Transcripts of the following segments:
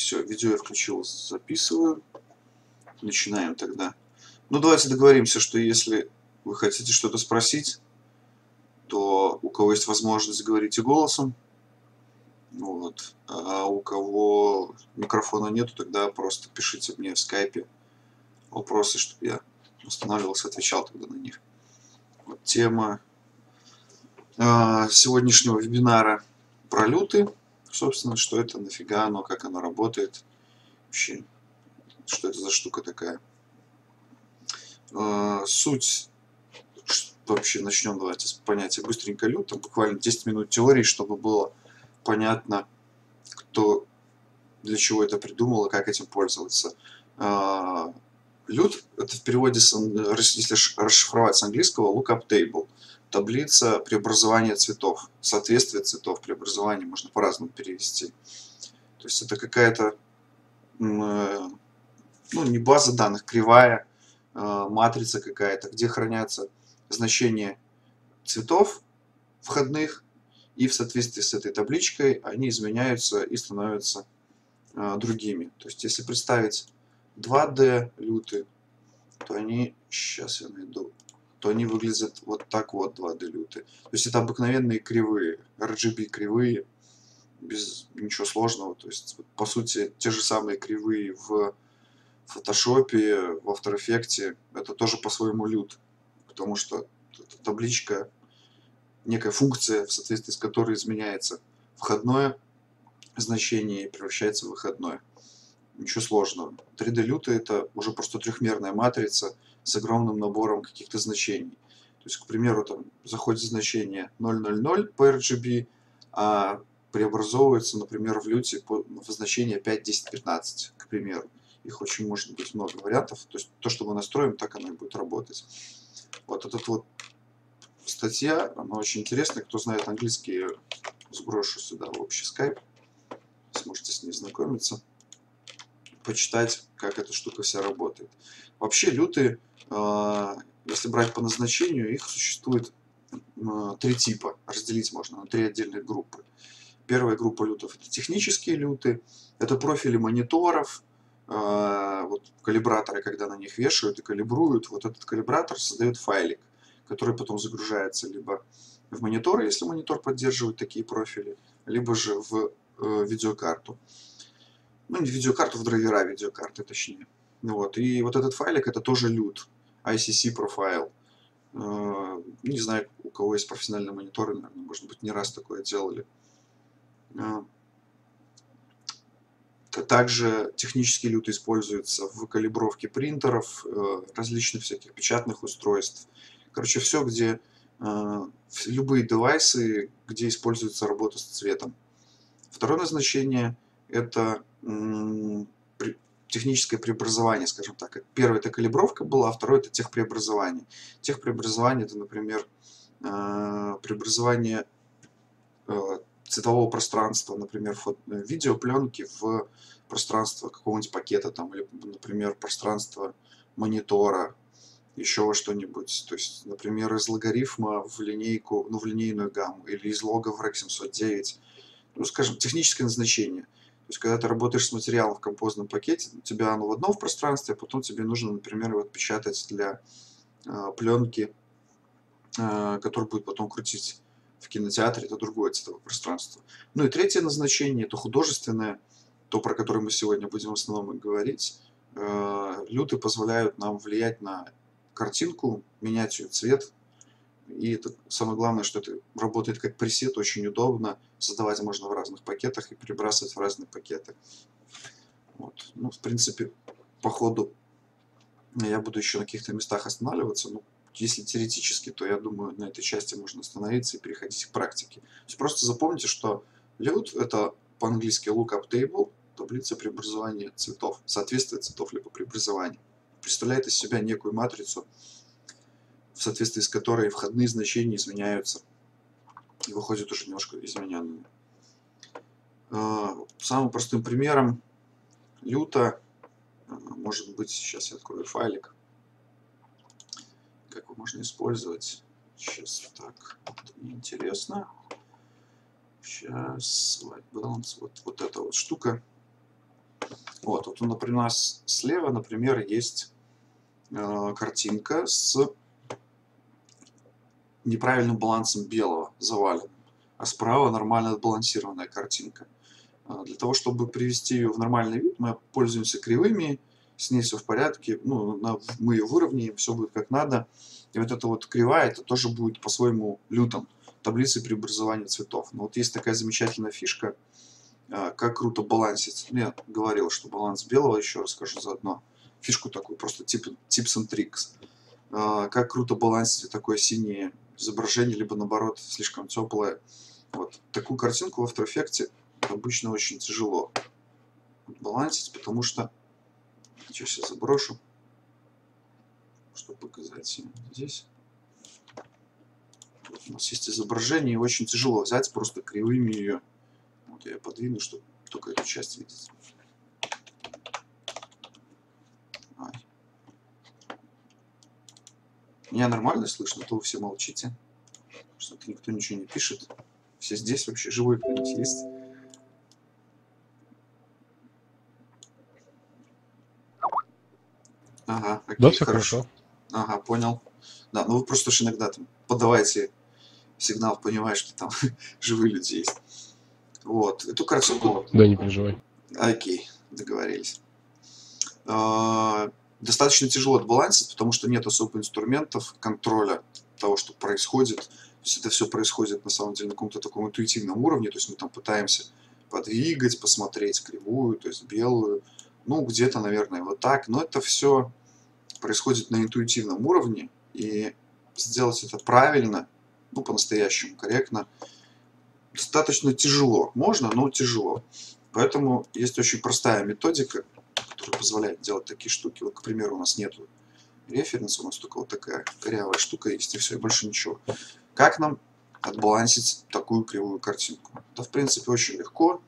все, видео я включил, записываю. Начинаем тогда. Ну, давайте договоримся, что если вы хотите что-то спросить, то у кого есть возможность, говорите голосом. Вот. А у кого микрофона нету, тогда просто пишите мне в скайпе вопросы, чтобы я останавливался, отвечал тогда на них. Вот тема э, сегодняшнего вебинара про люты. Собственно, что это, нафига оно, как оно работает. Вообще, что это за штука такая. Э, суть вообще начнем давайте с понятия быстренько лют. Там буквально 10 минут теории, чтобы было понятно, кто для чего это придумал и как этим пользоваться. А, Лют – это в переводе, с, если расшифровать с английского, lookup table. Таблица преобразования цветов, соответствие цветов, преобразования можно по-разному перевести. То есть это какая-то, ну не база данных, кривая, а, матрица какая-то, где хранятся значения цветов входных, и в соответствии с этой табличкой они изменяются и становятся э, другими. То есть если представить 2D люты, то они, сейчас я найду, то они выглядят вот так вот 2D люты. То есть это обыкновенные кривые, RGB кривые, без ничего сложного. То есть по сути те же самые кривые в фотошопе, в After Effects, это тоже по-своему лют, потому что табличка некая функция, в соответствии с которой изменяется входное значение и превращается в выходное. Ничего сложного. 3D лютый это уже просто трехмерная матрица с огромным набором каких-то значений. То есть, к примеру, там заходит значение 000 по RGB, а преобразовывается, например, в люте в значение 5, 10, 15, к примеру. Их очень может быть много вариантов. То есть то, что мы настроим, так оно и будет работать. Вот этот вот статья, она очень интересная. Кто знает английский, сброшу сюда в общий скайп. Сможете с ней знакомиться. Почитать, как эта штука вся работает. Вообще люты, если брать по назначению, их существует три типа. Разделить можно на три отдельных группы. Первая группа лютов это технические люты, это профили мониторов, а, вот калибраторы, когда на них вешают и калибруют, вот этот калибратор создает файлик который потом загружается либо в монитор, если монитор поддерживает такие профили, либо же в э, видеокарту. Ну, не видеокарту, в драйвера видеокарты, точнее. Вот. И вот этот файлик это тоже LUT, ICC профайл. Э, не знаю, у кого есть профессиональные мониторы, наверное, может быть, не раз такое делали. Э, также технический лют используется в калибровке принтеров, э, различных всяких печатных устройств, Короче, все, где любые девайсы, где используется работа с цветом. Второе назначение это техническое преобразование, скажем так. Первое это калибровка была, а второе это техпреобразование. Техпреобразование это, например, э, преобразование э, цветового пространства, например, фото, видеопленки в пространство какого-нибудь пакета, там, или, например, пространство монитора, еще что-нибудь. То есть, например, из логарифма в линейку, ну, в линейную гамму, или из лога в REC 709. Ну, скажем, техническое назначение. То есть, когда ты работаешь с материалом в композном пакете, у тебя оно в одном в пространстве, а потом тебе нужно, например, его отпечатать для э, пленки, э, которую будет потом крутить в кинотеатре, это другое цветовое пространство. Ну и третье назначение, это художественное, то, про которое мы сегодня будем в основном говорить. Э, люты позволяют нам влиять на картинку, менять ее цвет. И это самое главное, что это работает как пресет, очень удобно. Создавать можно в разных пакетах и перебрасывать в разные пакеты. Вот. Ну, в принципе, по ходу я буду еще на каких-то местах останавливаться. Ну, если теоретически, то я думаю, на этой части можно остановиться и переходить к практике. То есть просто запомните, что LUT это по-английски lookup table, таблица преобразования цветов, соответствие цветов либо преобразования представляет из себя некую матрицу, в соответствии с которой входные значения изменяются и выходят уже немножко измененными. А, самым простым примером люта а, может быть, сейчас я открою файлик, как его можно использовать. Сейчас так, интересно. Сейчас, white balance, вот, вот эта вот штука. Вот, вот, у нас слева, например, есть э, картинка с неправильным балансом белого завален, а справа нормально отбалансированная картинка. А, для того, чтобы привести ее в нормальный вид, мы пользуемся кривыми, с ней все в порядке, ну, мы ее выровняем, все будет как надо. И вот эта вот кривая, это тоже будет по-своему лютом таблицы преобразования цветов. Но вот есть такая замечательная фишка, а, как круто балансить. Ну, я говорил, что баланс белого, еще расскажу заодно. Фишку такую, просто тип, tips and tricks. А, как круто балансить такое синее изображение, либо наоборот слишком теплое. Вот такую картинку в After Effects обычно очень тяжело балансить, потому что сейчас я заброшу, чтобы показать здесь. Вот у нас есть изображение, и очень тяжело взять просто кривыми ее. Вот я подвину, чтобы только эту часть видеть. Меня нормально слышно, то вы все молчите. Что-то никто ничего не пишет. Все здесь вообще живой кто-нибудь есть. Ага, окей, Да, все хорошо. хорошо. Ага, понял. Да, ну вы просто уж иногда там подавайте сигнал, понимаешь, что там живые люди есть. Вот, эту картинку, Да, не переживай. окей, договорились. А, Достаточно тяжело отбалансить, потому что нет особо инструментов контроля того, что происходит. То есть это все происходит на самом деле на каком-то таком интуитивном уровне. То есть мы там пытаемся подвигать, посмотреть кривую, то есть белую. Ну, где-то, наверное, вот так. Но это все происходит на интуитивном уровне. И сделать это правильно, ну, по-настоящему корректно, достаточно тяжело. Можно, но тяжело. Поэтому есть очень простая методика, которая позволяет делать такие штуки. Вот, к примеру, у нас нету референса, у нас только вот такая корявая штука есть, и все, и больше ничего. Как нам отбалансить такую кривую картинку? Да, в принципе, очень легко.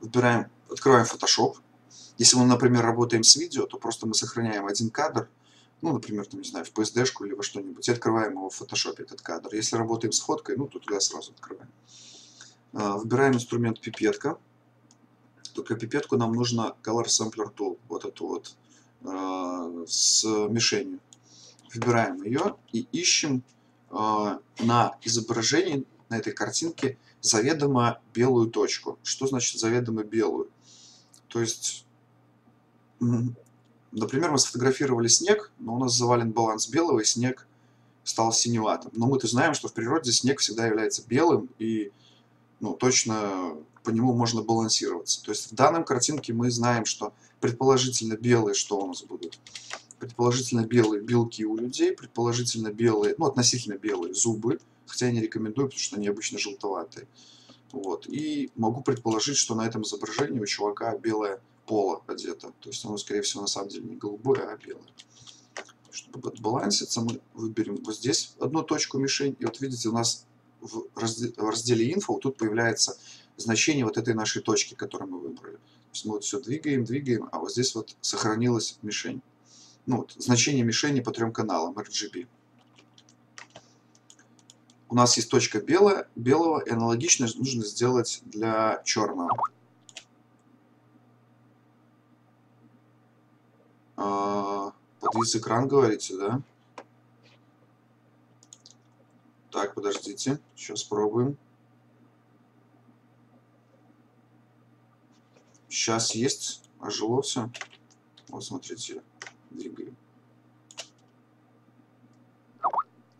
Выбираем, открываем Photoshop. Если мы, например, работаем с видео, то просто мы сохраняем один кадр, ну, например, там, не знаю, в PSD-шку или во что-нибудь, и открываем его в Photoshop, этот кадр. Если работаем с фоткой, ну, то туда сразу открываем. А, Выбираем инструмент пипетка. Только пипетку нам нужно Color Sampler Tool, вот эту вот, э, с мишенью. Выбираем ее и ищем э, на изображении, на этой картинке, заведомо белую точку. Что значит заведомо белую? То есть, например, мы сфотографировали снег, но у нас завален баланс белого, и снег стал синеватым. Но мы-то знаем, что в природе снег всегда является белым, и ну, точно по нему можно балансироваться. То есть в данном картинке мы знаем, что предположительно белые, что у нас будут? Предположительно белые белки у людей, предположительно белые, ну относительно белые зубы, хотя я не рекомендую, потому что они обычно желтоватые. Вот. И могу предположить, что на этом изображении у чувака белое поло одето. То есть оно, скорее всего, на самом деле не голубое, а белое. Чтобы отбаланситься, мы выберем вот здесь одну точку мишень. И вот видите, у нас в разделе, info тут появляется значение вот этой нашей точки, которую мы выбрали. То есть мы вот все двигаем, двигаем, а вот здесь вот сохранилась мишень. Ну, вот, значение мишени по трем каналам RGB. У нас есть точка белая, белого, и аналогично нужно сделать для черного. А, Подвис экран, говорите, да? Так, подождите, сейчас пробуем. Сейчас есть, ожило все. Вот, смотрите, двигаем.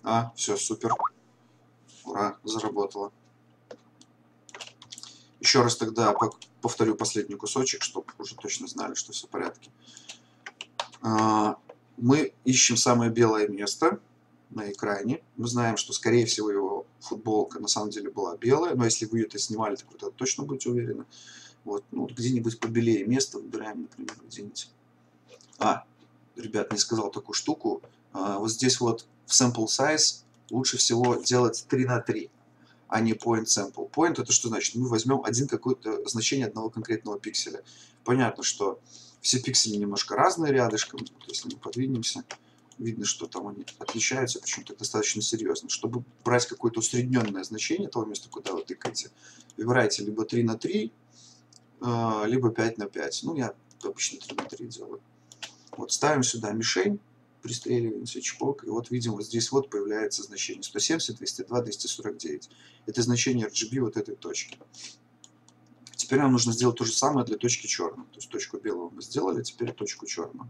А, все, супер. Ура, заработало. Еще раз тогда повторю последний кусочек, чтобы уже точно знали, что все в порядке. А, мы ищем самое белое место на экране. Мы знаем, что, скорее всего, его футболка на самом деле была белая, но если вы это снимали, то вы точно будете уверены. Вот, ну, где-нибудь побелее место выбираем, например, где-нибудь. А, ребят, не сказал такую штуку. А, вот здесь вот в sample size лучше всего делать 3 на 3, а не point sample. Point это что значит? Мы возьмем один какое-то значение одного конкретного пикселя. Понятно, что все пиксели немножко разные рядышком. Если мы подвинемся, видно, что там они отличаются, причем так достаточно серьезно. Чтобы брать какое-то усредненное значение того места, куда вы тыкаете, выбирайте либо 3 на 3, а, либо 5 на 5. Ну, я обычно 3 на 3 делаю. Вот ставим сюда мишень, пристреливаемся, чпок, и вот видим, вот здесь вот появляется значение 170, 202, 249. Это значение RGB вот этой точки. Теперь нам нужно сделать то же самое для точки черного. То есть точку белого мы сделали, теперь точку черного.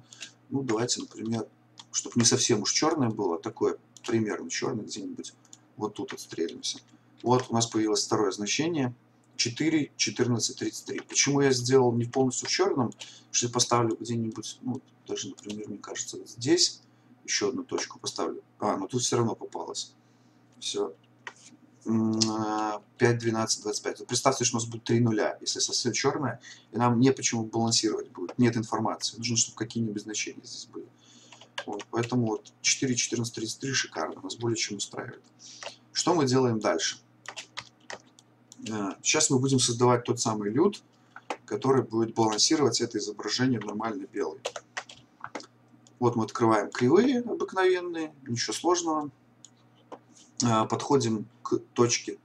Ну, давайте, например, чтобы не совсем уж черное было, а такое примерно черное где-нибудь вот тут отстрелимся. Вот у нас появилось второе значение 4, 14, 33. Почему я сделал не полностью в черном, что я поставлю где-нибудь, ну, даже, например, мне кажется, здесь еще одну точку поставлю. А, но тут все равно попалось. Все. 5, 12, 25. Вот представьте, что у нас будет 3 нуля, если совсем черное, и нам не почему балансировать будет, нет информации. Нужно, чтобы какие-нибудь значения здесь были. Вот, поэтому вот 4, 14, 33 шикарно, нас более чем устраивает. Что мы делаем дальше? Э, сейчас мы будем создавать тот самый люд, который будет балансировать это изображение в нормальный белый. Вот мы открываем кривые обыкновенные, ничего сложного. Э, подходим к точке.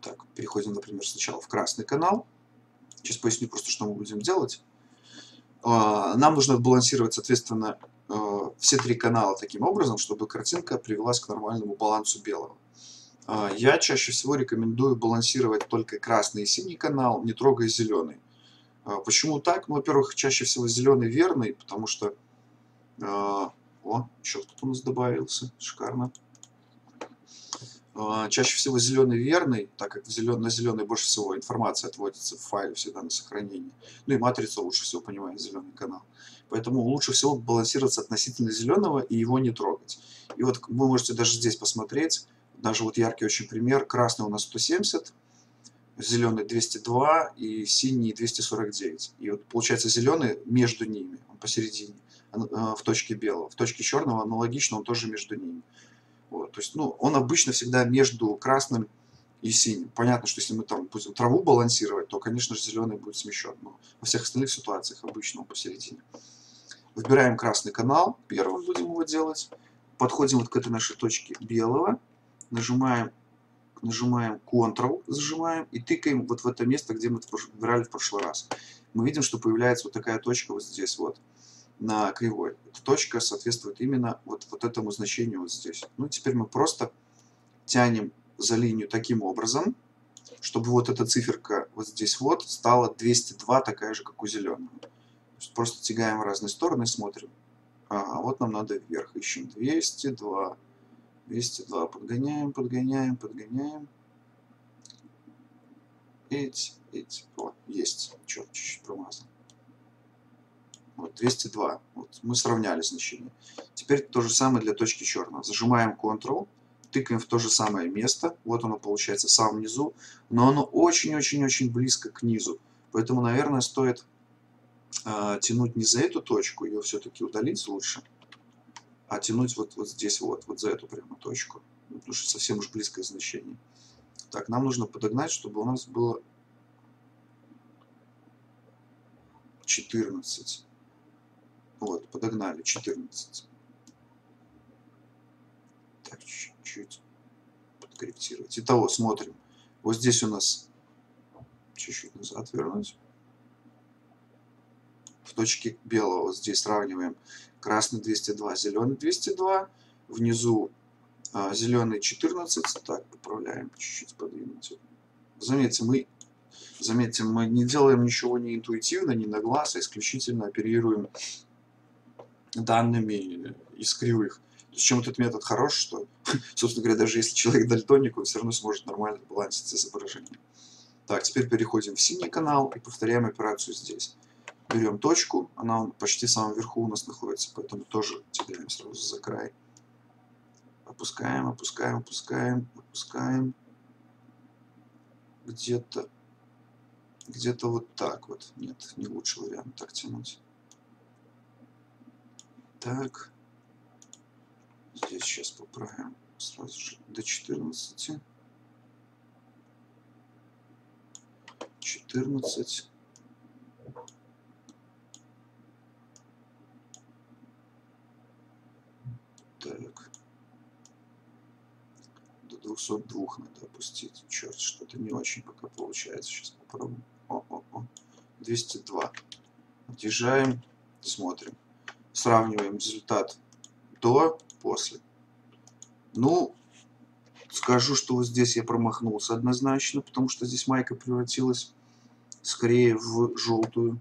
Так, переходим, например, сначала в красный канал. Сейчас поясню просто, что мы будем делать. Э, нам нужно балансировать, соответственно, все три канала таким образом, чтобы картинка привелась к нормальному балансу белого. А, я чаще всего рекомендую балансировать только красный и синий канал, не трогая зеленый. А, почему так? Ну, во-первых, чаще всего зеленый верный, потому что... О, еще кто-то у нас добавился, шикарно. Чаще всего зеленый верный, так как на зеленый больше всего информация отводится в файле всегда на сохранение. Ну и матрица лучше всего понимает зеленый канал. Поэтому лучше всего балансироваться относительно зеленого и его не трогать. И вот вы можете даже здесь посмотреть, даже вот яркий очень пример. Красный у нас 170, зеленый 202 и синий 249. И вот получается зеленый между ними, он посередине, э, в точке белого. В точке черного аналогично, он тоже между ними. Вот, то есть, ну, он обычно всегда между красным и синим. Понятно, что если мы там будем траву балансировать, то, конечно же, зеленый будет смещен. Но во всех остальных ситуациях обычно он посередине. Выбираем красный канал, первым будем его делать. Подходим вот к этой нашей точке белого нажимаем, нажимаем Ctrl, зажимаем и тыкаем вот в это место, где мы выбирали в прошлый раз. Мы видим, что появляется вот такая точка вот здесь вот на кривой. Эта точка соответствует именно вот, вот этому значению вот здесь. Ну, теперь мы просто тянем за линию таким образом, чтобы вот эта циферка вот здесь вот стала 202, такая же, как у зеленого. Просто тягаем в разные стороны и смотрим. А, вот нам надо вверх. Ищем 202. 202 подгоняем, подгоняем, подгоняем. Эти, эти. О, есть. Черт, чуть-чуть промазал. Вот, 202. Вот, мы сравняли значение. Теперь то же самое для точки черного. Зажимаем Ctrl, тыкаем в то же самое место. Вот оно получается в самом низу. Но оно очень-очень-очень близко к низу. Поэтому, наверное, стоит э, тянуть не за эту точку, ее все-таки удалить лучше а тянуть вот, вот здесь вот, вот за эту прямо точку, потому что совсем уж близкое значение. Так, нам нужно подогнать, чтобы у нас было 14. Вот, подогнали 14. Так, чуть-чуть подкорректировать. Итого, смотрим. Вот здесь у нас чуть-чуть назад вернуть. В точке белого вот здесь сравниваем красный 202, зеленый 202, внизу а, зеленый 14, так, поправляем, чуть-чуть подвинуть. Заметьте, мы, заметьте, мы не делаем ничего не интуитивно, не на глаз, а исключительно оперируем данными из кривых. Чем этот метод хорош, что, собственно говоря, даже если человек дальтоник, он все равно сможет нормально балансить изображение. Так, теперь переходим в синий канал и повторяем операцию здесь берем точку, она почти в самом верху у нас находится, поэтому тоже тягаем сразу за край. Опускаем, опускаем, опускаем, опускаем. Где-то, где-то вот так вот. Нет, не лучший вариант так тянуть. Так. Здесь сейчас поправим сразу же до 14. 14. Так. До 202 надо опустить. Черт, что-то не очень пока получается. Сейчас попробуем. О, о, о. 202. отъезжаем, смотрим. Сравниваем результат до, после. Ну, скажу, что вот здесь я промахнулся однозначно, потому что здесь майка превратилась скорее в желтую.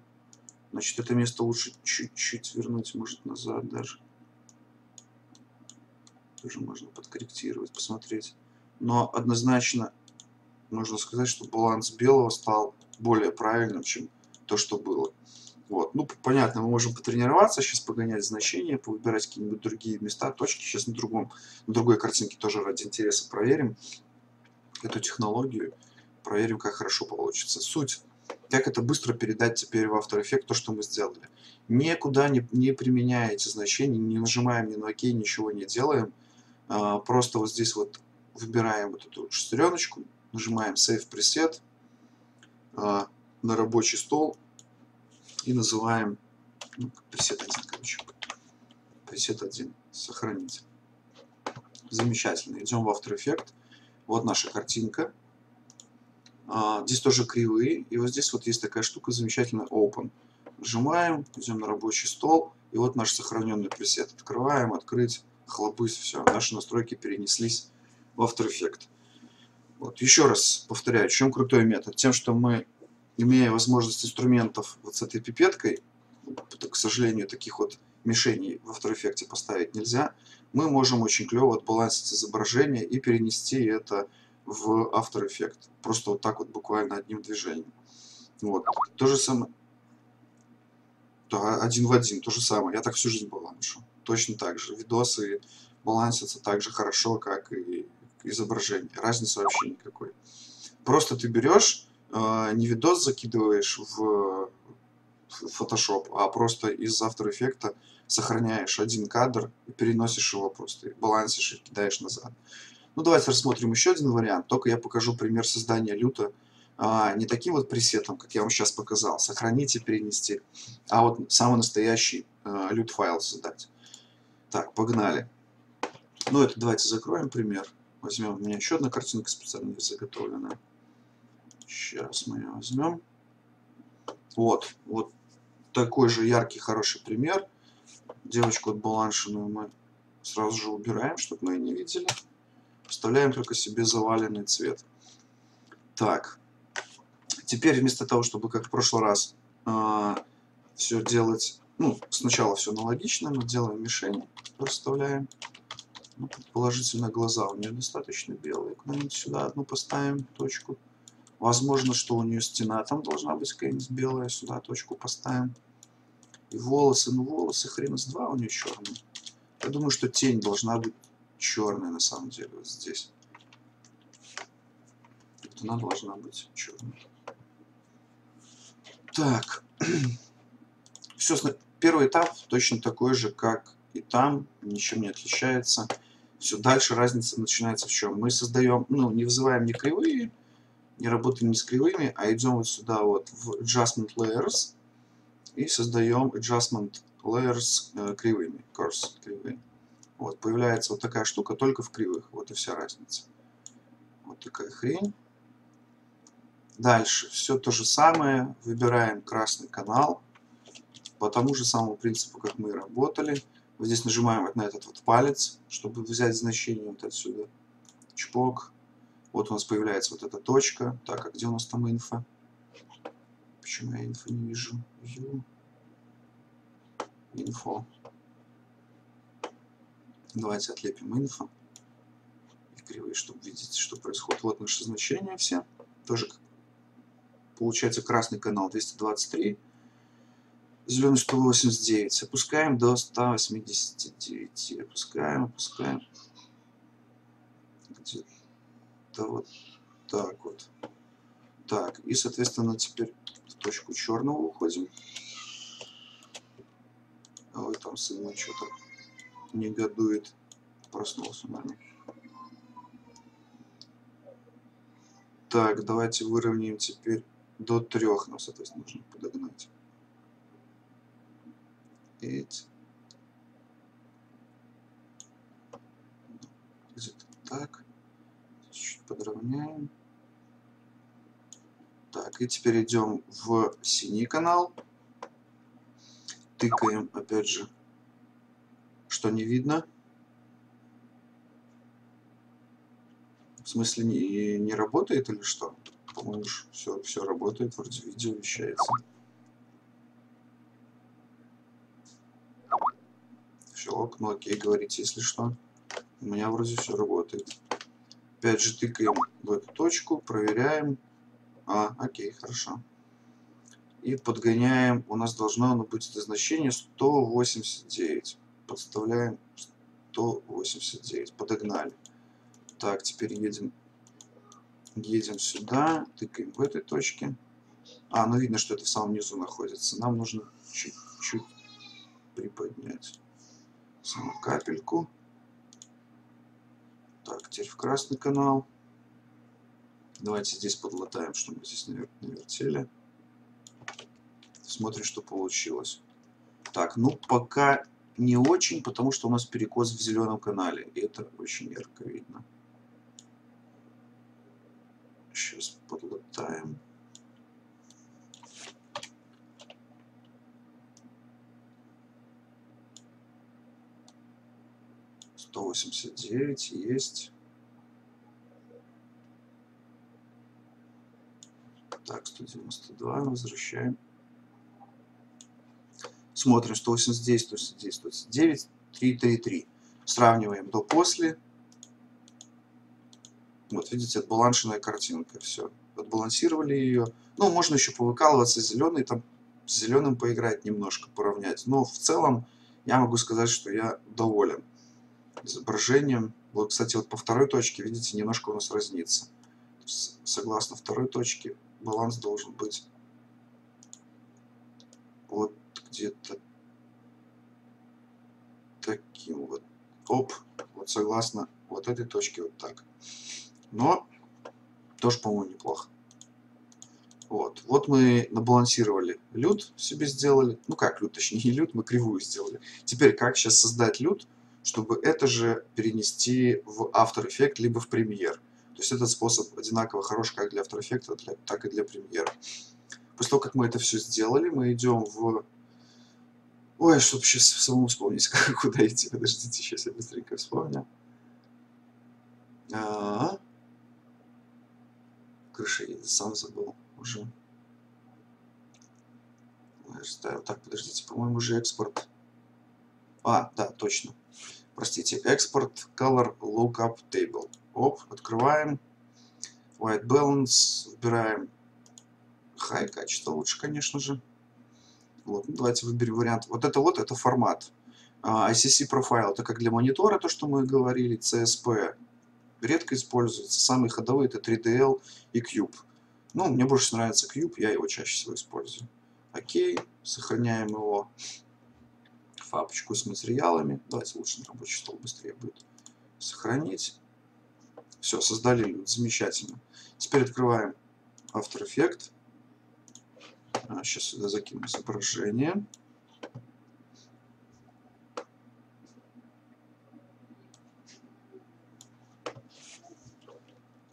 Значит, это место лучше чуть-чуть вернуть, может, назад даже. Тоже можно подкорректировать, посмотреть. Но однозначно нужно сказать, что баланс белого стал более правильным, чем то, что было. Вот. Ну, понятно, мы можем потренироваться, сейчас погонять значения, повыбирать какие-нибудь другие места, точки. Сейчас на, другом, на другой картинке тоже ради интереса проверим эту технологию, проверим, как хорошо получится. Суть, как это быстро передать теперь в After Effects, то, что мы сделали. Никуда не, не применяя эти значения, не нажимаем ни на ОК, ничего не делаем. А, просто вот здесь вот выбираем вот эту шестереночку, нажимаем Save Preset а, на рабочий стол и называем ну, пресет 1, короче. Пресет 1. Сохранить. Замечательно. Идем в After Effects. Вот наша картинка. А, здесь тоже кривые. И вот здесь вот есть такая штука замечательная Open. Нажимаем, идем на рабочий стол. И вот наш сохраненный пресет. Открываем, открыть, хлопысь, все. Наши настройки перенеслись в After Effects. Вот. Еще раз повторяю, чем крутой метод? Тем, что мы имея возможность инструментов вот с этой пипеткой, к сожалению, таких вот мишеней в After Effects поставить нельзя, мы можем очень клево отбалансить изображение и перенести это в After Effects. Просто вот так вот буквально одним движением. Вот. То же самое. Да, один в один, то же самое. Я так всю жизнь баланшу. Точно так же. Видосы балансятся так же хорошо, как и изображение. Разницы вообще никакой. Просто ты берешь а, не видос закидываешь в Photoshop, а просто из After Effects сохраняешь один кадр и переносишь его просто, и балансишь и кидаешь назад. Ну давайте рассмотрим еще один вариант, только я покажу пример создания люта а, не таким вот пресетом, как я вам сейчас показал, сохранить и перенести, а вот самый настоящий а, лют файл создать. Так, погнали. Ну это давайте закроем пример. Возьмем, у меня еще одна картинка специально заготовленная. Сейчас мы ее возьмем. Вот, вот такой же яркий, хороший пример. Девочку от Баланшину мы сразу же убираем, чтобы мы ее не видели. Вставляем только себе заваленный цвет. Так, теперь вместо того, чтобы как в прошлый раз э, а, все делать, ну, сначала все аналогично, мы делаем мишень, расставляем. Ну, предположительно, глаза у нее достаточно белые. Куда-нибудь сюда одну поставим точку. Возможно, что у нее стена там должна быть какая-нибудь белая. Сюда точку поставим. И волосы. Ну, волосы хрен с два у нее черные. Я думаю, что тень должна быть черная на самом деле. Вот здесь. Вот она должна быть черной. Так. Все, первый этап точно такой же, как и там. Ничем не отличается. Все, дальше разница начинается в чем? Мы создаем, ну, не вызываем ни кривые, не работаем не с кривыми, а идем вот сюда вот в Adjustment Layers и создаем Adjustment Layers э, кривыми, Curse кривые. Вот, появляется вот такая штука только в кривых, вот и вся разница. Вот такая хрень. Дальше, все то же самое, выбираем красный канал, по тому же самому принципу, как мы и работали. Вот здесь нажимаем вот на этот вот палец, чтобы взять значение вот отсюда. Чпок, вот у нас появляется вот эта точка. Так, а где у нас там инфа? Почему я инфо не вижу? View. Давайте отлепим инфо. И кривые, чтобы видеть, что происходит. Вот наши значения все. Тоже получается красный канал 223. Зеленый 189. Опускаем до 189. Опускаем, опускаем. Это вот так вот. Так, и, соответственно, теперь в точку черного уходим. А вот там сын что-то негодует. Проснулся, наверное. Так, давайте выровняем теперь до трех. Нам, соответственно, нужно подогнать. Эти. Где-то так подровняем. Так, и теперь идем в синий канал. тыкаем, опять же. Что не видно? В смысле, не, не работает или что? По-моему, все, все работает, вроде видео вещается. Все, ну окей, говорите, если что. У меня вроде все работает. Опять же тыкаем в эту точку, проверяем. А, окей, хорошо. И подгоняем, у нас должно оно быть это значение 189. Подставляем 189, подогнали. Так, теперь едем, едем сюда, тыкаем в этой точке. А, ну видно, что это в самом низу находится. Нам нужно чуть-чуть приподнять капельку. Так, теперь в красный канал. Давайте здесь подлатаем, что мы здесь навертели. Смотрим, что получилось. Так, ну пока не очень, потому что у нас перекос в зеленом канале. И это очень ярко видно. Сейчас подлатаем. 189 есть. Так, 192 возвращаем. Смотрим 189, 189, 189, 3, 3, 3. Сравниваем до-после. Вот, видите, отбаланшенная картинка. Все. Отбалансировали ее. Ну, можно еще повыкалываться зеленый, там с зеленым поиграть немножко, поравнять. Но в целом я могу сказать, что я доволен изображением. Вот, кстати, вот по второй точке, видите, немножко у нас разнится. Согласно второй точке, баланс должен быть вот где-то таким вот. Оп, вот согласно вот этой точке вот так. Но тоже, по-моему, неплохо. Вот. вот мы набалансировали лют себе сделали. Ну как лют, точнее не лют, мы кривую сделали. Теперь как сейчас создать лют? Чтобы это же перенести в After Effects либо в Premiere. То есть этот способ одинаково хорош как для After Effects, так и для Premiere. После того, как мы это все сделали, мы идем в... Ой, чтобы сейчас самому вспомнить, куда идти. Подождите, сейчас я быстренько вспомню. А -а -а. Крыша едет, сам забыл уже. Так, подождите, по-моему, уже экспорт. А, да, точно простите, экспорт color lookup table. Оп, открываем. White balance, выбираем high качество лучше, конечно же. Вот, ну, давайте выберем вариант. Вот это вот, это формат. Uh, ICC profile, это как для монитора, то, что мы говорили, CSP редко используется. Самые ходовые это 3DL и Cube. Ну, мне больше нравится Cube, я его чаще всего использую. Окей, сохраняем его папочку с материалами. Давайте лучше на рабочий стол быстрее будет. Сохранить. Все, создали люд. Замечательно. Теперь открываем After Effects. А, сейчас сюда закинем изображение.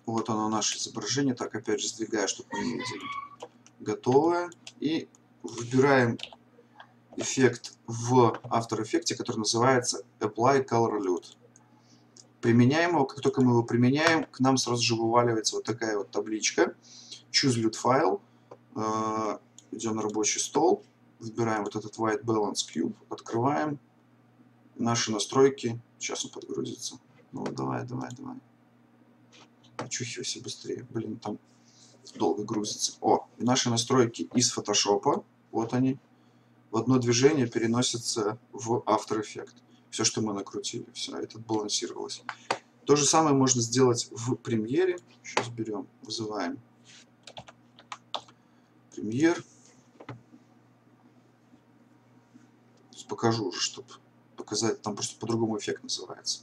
Вот оно наше изображение. Так, опять же, сдвигаю, чтобы мы не видели. Готовое. И выбираем эффект в After Effects, который называется Apply Color Lute. Применяем его, как только мы его применяем, к нам сразу же вываливается вот такая вот табличка. Choose Lute File. Э, идем на рабочий стол, выбираем вот этот White Balance Cube, открываем наши настройки. Сейчас он подгрузится. Ну, давай, давай, давай. Очухивайся быстрее. Блин, там долго грузится. О, наши настройки из Photoshop. Вот они в одно движение переносится в After Effects. Все, что мы накрутили, все, это балансировалось. То же самое можно сделать в премьере. Сейчас берем, вызываем премьер. Покажу уже, чтобы показать, там просто по-другому эффект называется.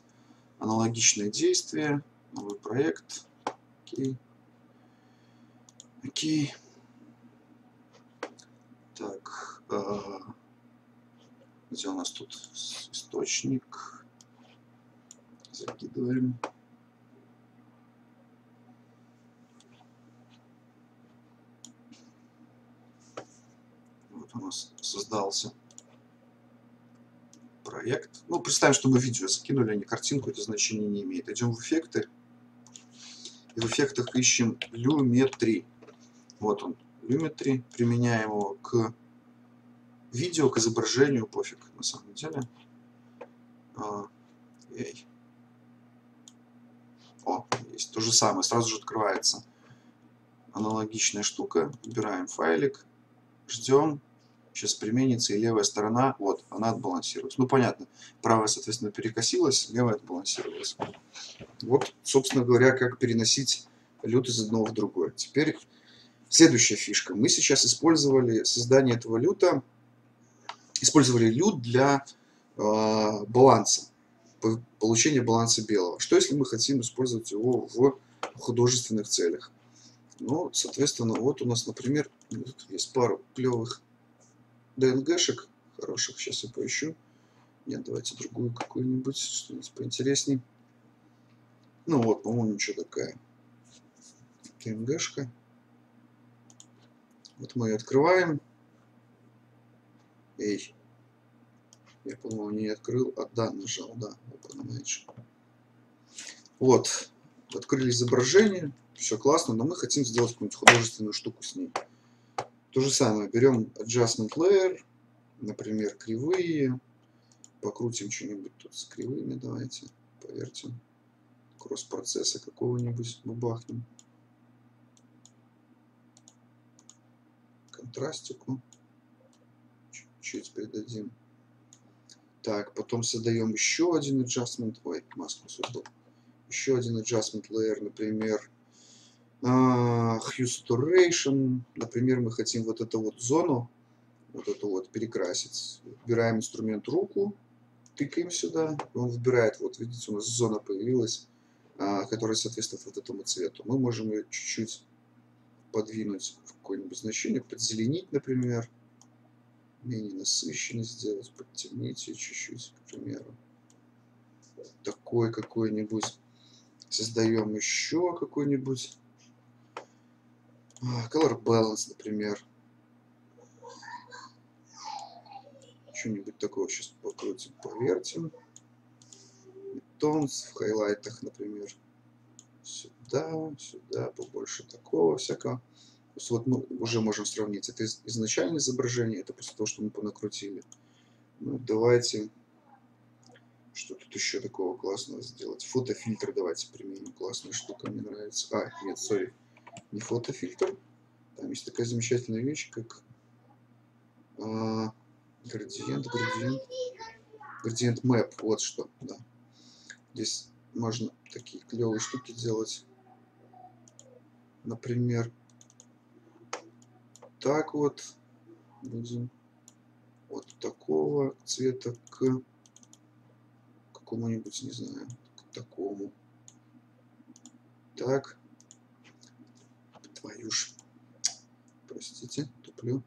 Аналогичные действия, новый проект. Окей. Окей. Так, Э, где у нас тут источник? Закидываем. Вот у нас создался проект. Ну, представим, что мы видео закинули, а не картинку, это значение не имеет. Идем в эффекты. И в эффектах ищем Lumetri. Вот он, Lumetri. Применяем его к видео, к изображению, пофиг на самом деле. А, эй. О, есть то же самое, сразу же открывается аналогичная штука. Выбираем файлик, ждем, сейчас применится, и левая сторона, вот, она отбалансируется. Ну, понятно, правая, соответственно, перекосилась, левая отбалансировалась. Вот, собственно говоря, как переносить лют из одного в другое. Теперь следующая фишка. Мы сейчас использовали создание этого люта, использовали лют для э, баланса, получения баланса белого. Что если мы хотим использовать его в художественных целях? Ну, соответственно, вот у нас, например, есть пару клевых DNG-шек хороших. Сейчас я поищу. Нет, давайте другую какую-нибудь, что-нибудь поинтересней. Ну вот, по-моему, ничего такая. DNG-шка. Вот мы ее открываем. Эй. Я, по-моему, не открыл, а да, нажал, да. Open Image. Вот. Открыли изображение. Все классно, но мы хотим сделать какую-нибудь художественную штуку с ней. То же самое, берем Adjustment Layer, например, кривые, покрутим что-нибудь тут с кривыми, давайте, повертим, кросс-процесса какого-нибудь бабахнем, контрастику, чуть-чуть придадим. Так, потом создаем еще один adjustment, ой, маску создал, еще один adjustment layer, например, Uh, hue saturation, например, мы хотим вот эту вот зону, вот эту вот перекрасить. Выбираем инструмент руку, тыкаем сюда, он выбирает, вот видите, у нас зона появилась, uh, которая соответствует вот этому цвету. Мы можем ее чуть-чуть подвинуть в какое-нибудь значение, подзеленить, например, менее насыщенно сделать, подтемнить ее чуть-чуть, к примеру. Такой какой-нибудь. Создаем еще какой-нибудь Color Balance, например. Что-нибудь такого сейчас покрутим, повертим. Тонс в хайлайтах, например. Сюда, сюда, побольше такого всякого. То есть вот мы уже можем сравнить. Это изначальное изображение, это после того, что мы понакрутили. Ну, давайте что тут еще такого классного сделать? Фотофильтр давайте применим. Классная штука, мне нравится. А, нет, сори не фотофильтр. Там есть такая замечательная вещь, как а, градиент, градиент, градиент map, вот что, да. Здесь можно такие клевые штуки делать. Например, так вот будем вот такого цвета к какому-нибудь, не знаю, к такому. Так. Твою ж. Простите, туплю.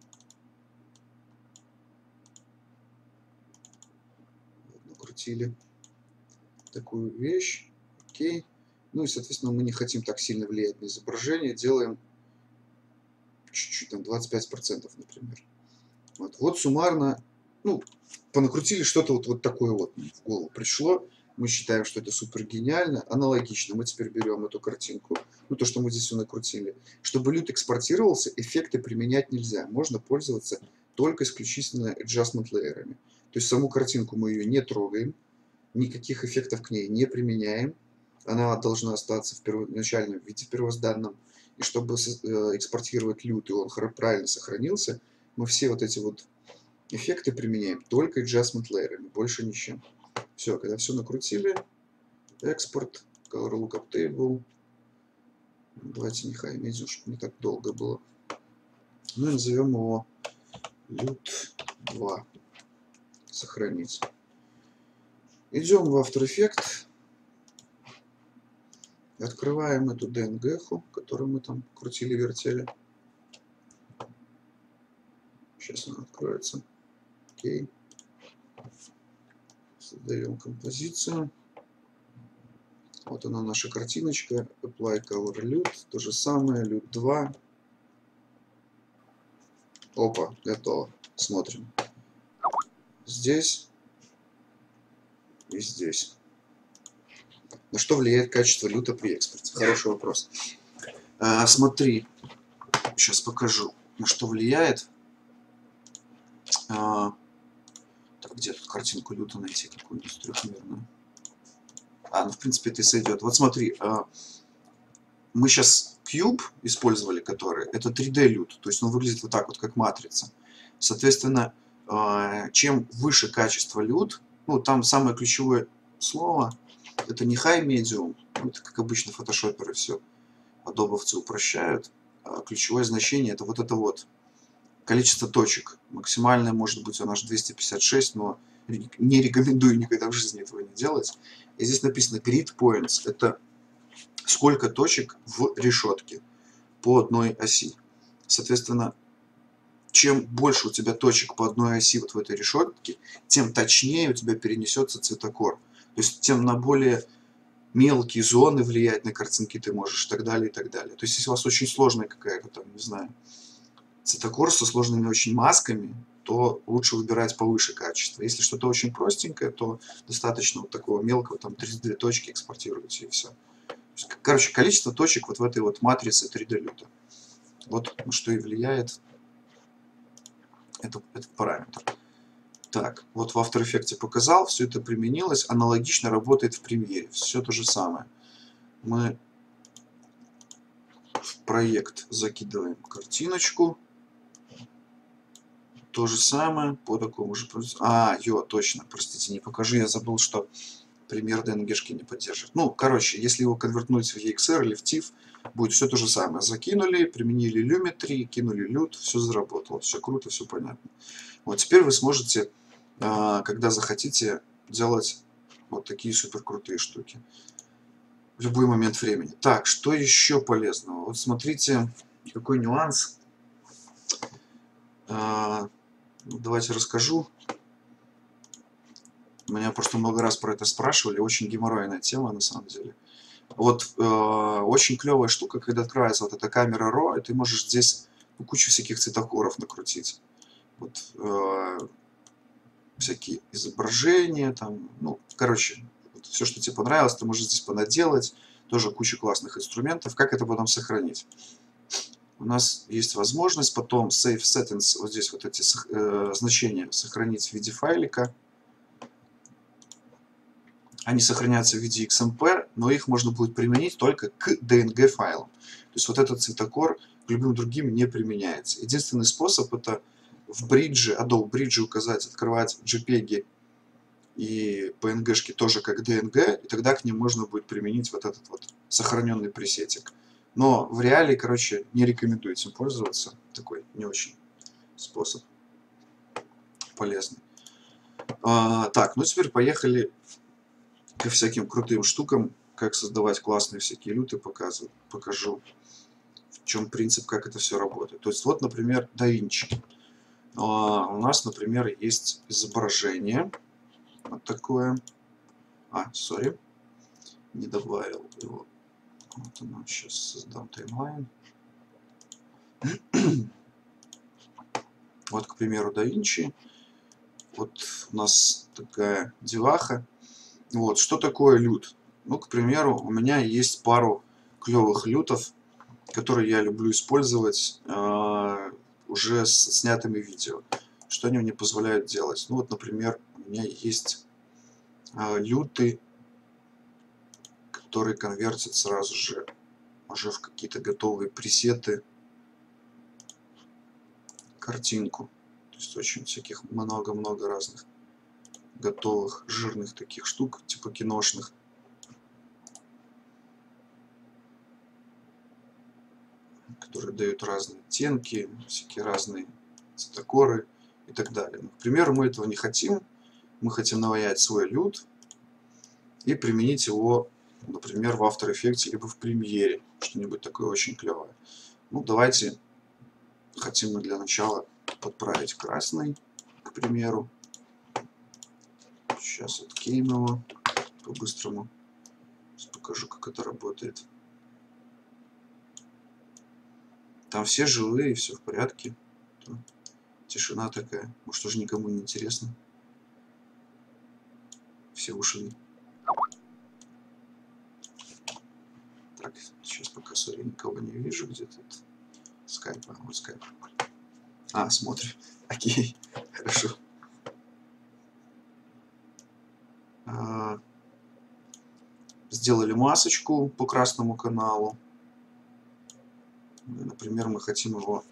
Накрутили такую вещь. Окей. Ну и, соответственно, мы не хотим так сильно влиять на изображение. Делаем чуть-чуть, там 25%, например. Вот, вот суммарно, ну, понакрутили что-то вот, вот такое вот в голову пришло мы считаем, что это супер гениально. Аналогично, мы теперь берем эту картинку, ну то, что мы здесь все накрутили. Чтобы лют экспортировался, эффекты применять нельзя. Можно пользоваться только исключительно adjustment лейерами. То есть саму картинку мы ее не трогаем, никаких эффектов к ней не применяем. Она должна остаться в первоначальном виде первозданном. И чтобы э, экспортировать лют, и он правильно сохранился, мы все вот эти вот эффекты применяем только adjustment лейерами, больше ничем. Все, когда все накрутили, экспорт, color lookup table. Давайте не high medium, чтобы не так долго было. Ну и назовем его loot 2. Сохранить. Идем в After Effects. Открываем эту DNG, которую мы там крутили-вертели. Сейчас она откроется. Окей. Создаем композицию. Вот она наша картиночка. Apply Color Lute. То же самое. Lute 2. Опа, готово. Смотрим. Здесь и здесь. На что влияет качество люта при экспорте? Хороший вопрос. А, смотри, сейчас покажу, на что влияет. А, так, где тут картинку люта найти какую-нибудь трехмерную? А, ну в принципе это и сойдет. Вот смотри, а, мы сейчас Cube использовали, который, это 3D лют, то есть он выглядит вот так вот, как матрица. Соответственно, а, чем выше качество лют, ну там самое ключевое слово, это не high medium, ну, это как обычно фотошоперы все адобовцы упрощают. А ключевое значение это вот это вот количество точек. Максимальное может быть у нас 256, но не рекомендую никогда в жизни этого не делать. И здесь написано grid points. Это сколько точек в решетке по одной оси. Соответственно, чем больше у тебя точек по одной оси вот в этой решетке, тем точнее у тебя перенесется цветокор. То есть тем на более мелкие зоны влиять на картинки ты можешь и так далее, и так далее. То есть если у вас очень сложная какая-то там, не знаю, цветокор со сложными очень масками, то лучше выбирать повыше качество. Если что-то очень простенькое, то достаточно вот такого мелкого, там 32 точки экспортируйте и все. Короче, количество точек вот в этой вот матрице 3D люта. Вот что и влияет этот, этот параметр. Так, вот в After Effects показал, все это применилось, аналогично работает в Premiere. Все то же самое. Мы в проект закидываем картиночку. То же самое по такому же... А, ё, точно, простите, не покажи, я забыл, что пример DNG не поддерживает. Ну, короче, если его конвертнуть в EXR или в TIFF, будет все то же самое. Закинули, применили Lumetri, кинули лют, все заработало, все круто, все понятно. Вот теперь вы сможете, когда захотите, делать вот такие супер крутые штуки. В любой момент времени. Так, что еще полезного? Вот смотрите, какой нюанс. А, давайте расскажу. Меня просто много раз про это спрашивали. Очень геморройная тема на самом деле. Вот э, очень клевая штука, когда открывается вот эта камера RAW, и ты можешь здесь ну, кучу всяких цветокоров накрутить. Вот э, всякие изображения, там, ну, короче, вот все, что тебе понравилось, ты можешь здесь понаделать. Тоже куча классных инструментов. Как это потом сохранить? У нас есть возможность потом Save Settings, вот здесь вот эти э, значения сохранить в виде файлика они сохранятся в виде XMP, но их можно будет применить только к DNG файлам. То есть вот этот цветокор к любым другим не применяется. Единственный способ это в бридже, Adobe Bridge указать, открывать JPEG и PNG тоже как DNG, и тогда к ним можно будет применить вот этот вот сохраненный пресетик. Но в реале, короче, не рекомендую этим пользоваться. Такой не очень способ полезный. А, так, ну теперь поехали ко всяким крутым штукам, как создавать классные всякие люты, показываю, покажу, в чем принцип, как это все работает. То есть вот, например, DaVinci. А, у нас, например, есть изображение, вот такое. А, сори, не добавил его. Вот оно, сейчас создам таймлайн. вот, к примеру, DaVinci. Вот у нас такая деваха. Вот, что такое лют? Ну, к примеру, у меня есть пару клевых лютов, которые я люблю использовать э, уже с снятыми видео. Что они мне позволяют делать? Ну, вот, например, у меня есть э, люты, которые конвертят сразу же уже в какие-то готовые пресеты картинку. То есть очень всяких много-много разных готовых жирных таких штук, типа киношных. Которые дают разные оттенки, всякие разные цветокоры и так далее. Но, к примеру, мы этого не хотим. Мы хотим наваять свой люд и применить его, например, в After Effects либо в премьере. Что-нибудь такое очень клевое. Ну, давайте хотим мы для начала подправить красный, к примеру. Сейчас откинем его по-быстрому. Покажу, как это работает. Там все живые, все в порядке. Тишина такая. Может, уже никому не интересно. все ушли. Так, сейчас пока, сори, никого не вижу, где тут скайп, а, вот скайп. А, смотрим. Окей, хорошо. А, сделали масочку по красному каналу. Например, мы хотим его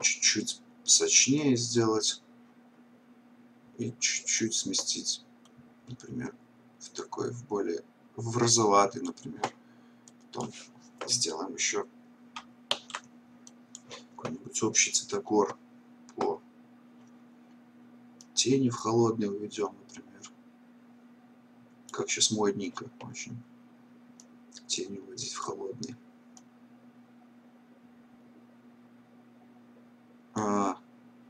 чуть-чуть сочнее сделать и чуть-чуть сместить, например, в такой, в более, в розоватый, например. Потом сделаем еще какой-нибудь общий цветокор по тени в холодный уведем, например. Как сейчас модненько очень тени вводить в холодный. А,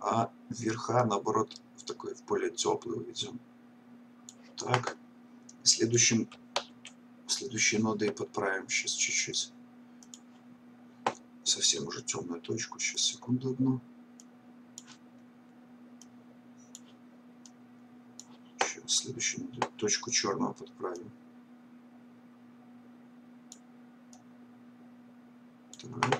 а верха, наоборот, в такой в более теплый уведем. Так. Следующим, следующей нодой подправим сейчас чуть-чуть. Совсем уже темную точку. Сейчас, секунду одну. Сейчас следующую точку черного подправим. Так.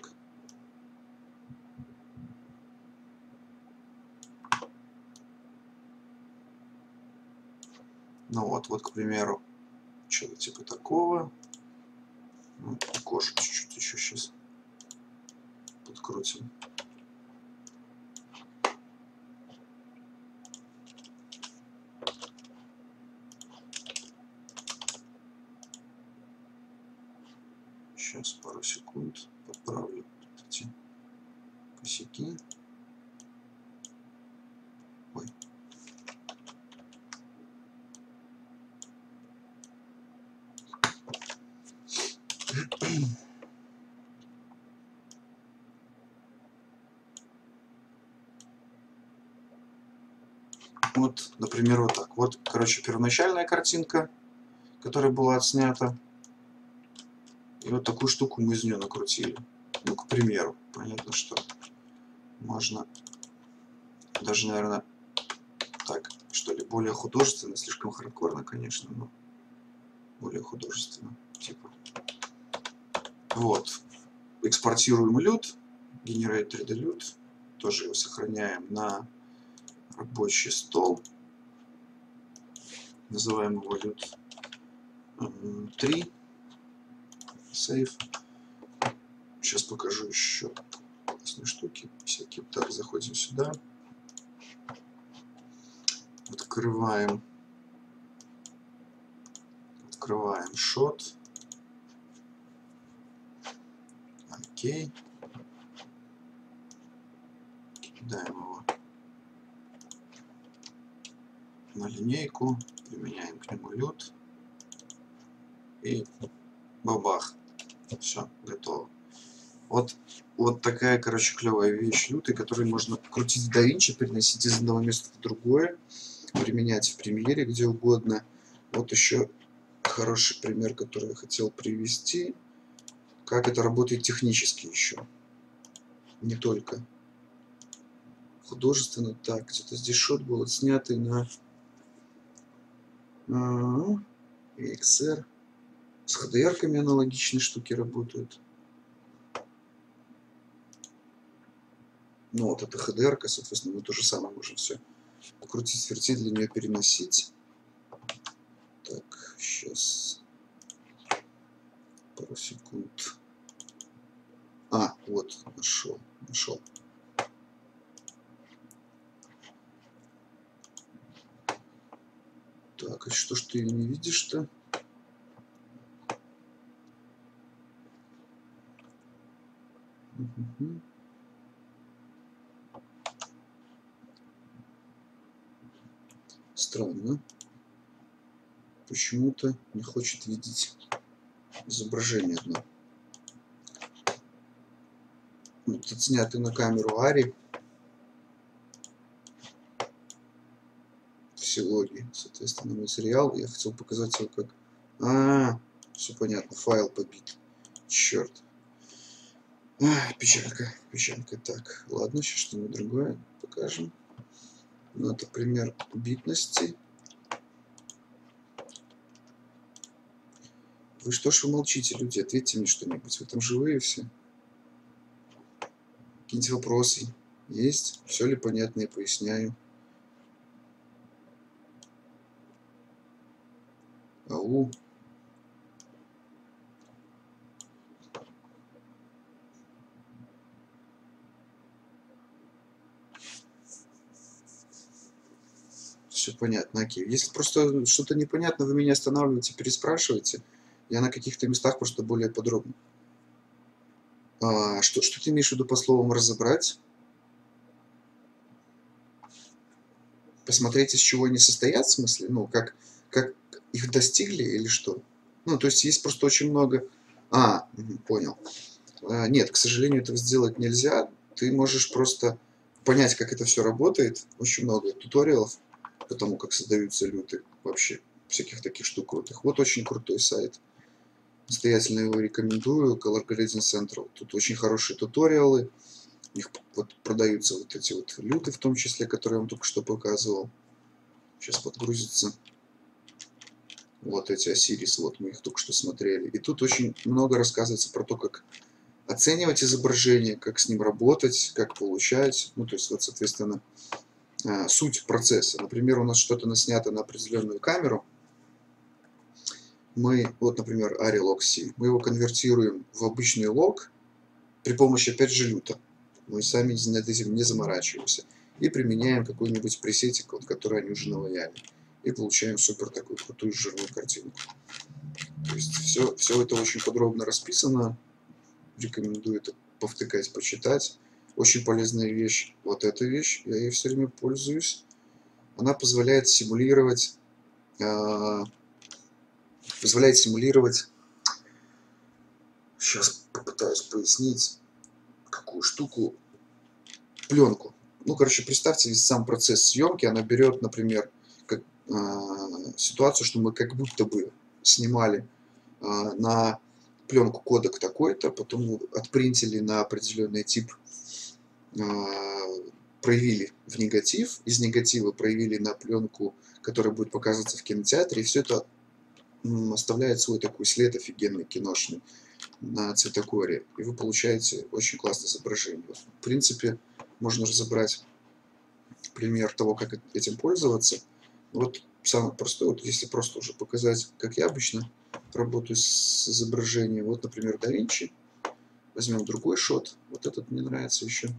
Ну вот, вот, к примеру, что-то типа такого. Ну, кожу чуть-чуть еще сейчас подкрутим. Сейчас пару секунд подправлю эти косяки. Вот, например, вот так. Вот, короче, первоначальная картинка, которая была отснята. И вот такую штуку мы из нее накрутили. Ну, к примеру. Понятно, что можно даже, наверное, так, что ли, более художественно, слишком хардкорно, конечно, но более художественно, типа. Вот. Экспортируем лют, Generate 3D лют, тоже его сохраняем на рабочий стол. Называем его лют 3. Сейф. Сейчас покажу еще классные штуки. Всякие. Так, заходим сюда. Открываем. Открываем шот. Окей. Кидаем его на линейку, применяем к нему лют и бабах. Все, готово. Вот, вот такая, короче, клевая вещь люты, которую можно крутить в DaVinci, переносить из одного места в другое, применять в премьере где угодно. Вот еще хороший пример, который я хотел привести, как это работает технически еще. Не только художественно. Так, где-то здесь шот был отснятый на XR. С HDR-ками аналогичные штуки работают. Ну вот это HDR, соответственно, мы то же самое можем все покрутить, вертеть, для нее переносить. Так, сейчас пару секунд. А, вот, нашел, нашел. Так, а что ж ты не видишь-то? Странно. Почему-то не хочет видеть изображение одно. Вот отснятый на камеру Ари. Все логи, соответственно, материал. Я хотел показать его как... А, -а, -а все понятно, файл побит. Черт. А, печалька, печалька. Так, ладно, сейчас что-нибудь другое покажем. Ну, это пример битности. Вы что ж вы молчите, люди? Ответьте мне что-нибудь. Вы там живые все? Какие-нибудь вопросы есть? Все ли понятно, я поясняю. Ау. Все понятно, окей. Если просто что-то непонятно, вы меня останавливаете, переспрашиваете. Я на каких-то местах просто более подробно. А, что, что ты имеешь в виду по словам разобрать? Посмотреть, из чего они состоят, в смысле? Ну, как, как их достигли или что? Ну, то есть есть просто очень много... А, понял. А, нет, к сожалению, этого сделать нельзя. Ты можешь просто понять, как это все работает. Очень много туториалов по тому, как создаются люты. Вообще, всяких таких штук крутых. Вот очень крутой сайт. Настоятельно его рекомендую. Color Grading Central. Тут очень хорошие туториалы. У них вот продаются вот эти вот люты, в том числе, которые я вам только что показывал. Сейчас подгрузится. Вот эти Осирис, вот мы их только что смотрели. И тут очень много рассказывается про то, как оценивать изображение, как с ним работать, как получать. Ну, то есть, вот, соответственно, а, суть процесса. Например, у нас что-то наснято на определенную камеру. Мы, вот, например, Ari Log C, мы его конвертируем в обычный лог при помощи, опять же, люта. Мы сами над этим не заморачиваемся. И применяем какой-нибудь пресетик, вот, который они уже наваяли и получаем супер такую крутую жирную картинку. То есть все, все это очень подробно расписано. Рекомендую это повтыкать, почитать. Очень полезная вещь. Вот эта вещь, я ей все время пользуюсь. Она позволяет симулировать, э, позволяет симулировать, сейчас попытаюсь пояснить, какую штуку, пленку. Ну, короче, представьте весь сам процесс съемки. Она берет, например, ситуацию, что мы как будто бы снимали а, на пленку кодек такой-то, потом отпринтили на определенный тип, а, проявили в негатив, из негатива проявили на пленку, которая будет показываться в кинотеатре, и все это оставляет свой такой след офигенный киношный на цветокоре, и вы получаете очень классное изображение. В принципе, можно разобрать пример того, как этим пользоваться – вот самое простое, вот если просто уже показать, как я обычно работаю с изображением. Вот, например, DaVinci. Возьмем другой шот. Вот этот мне нравится еще.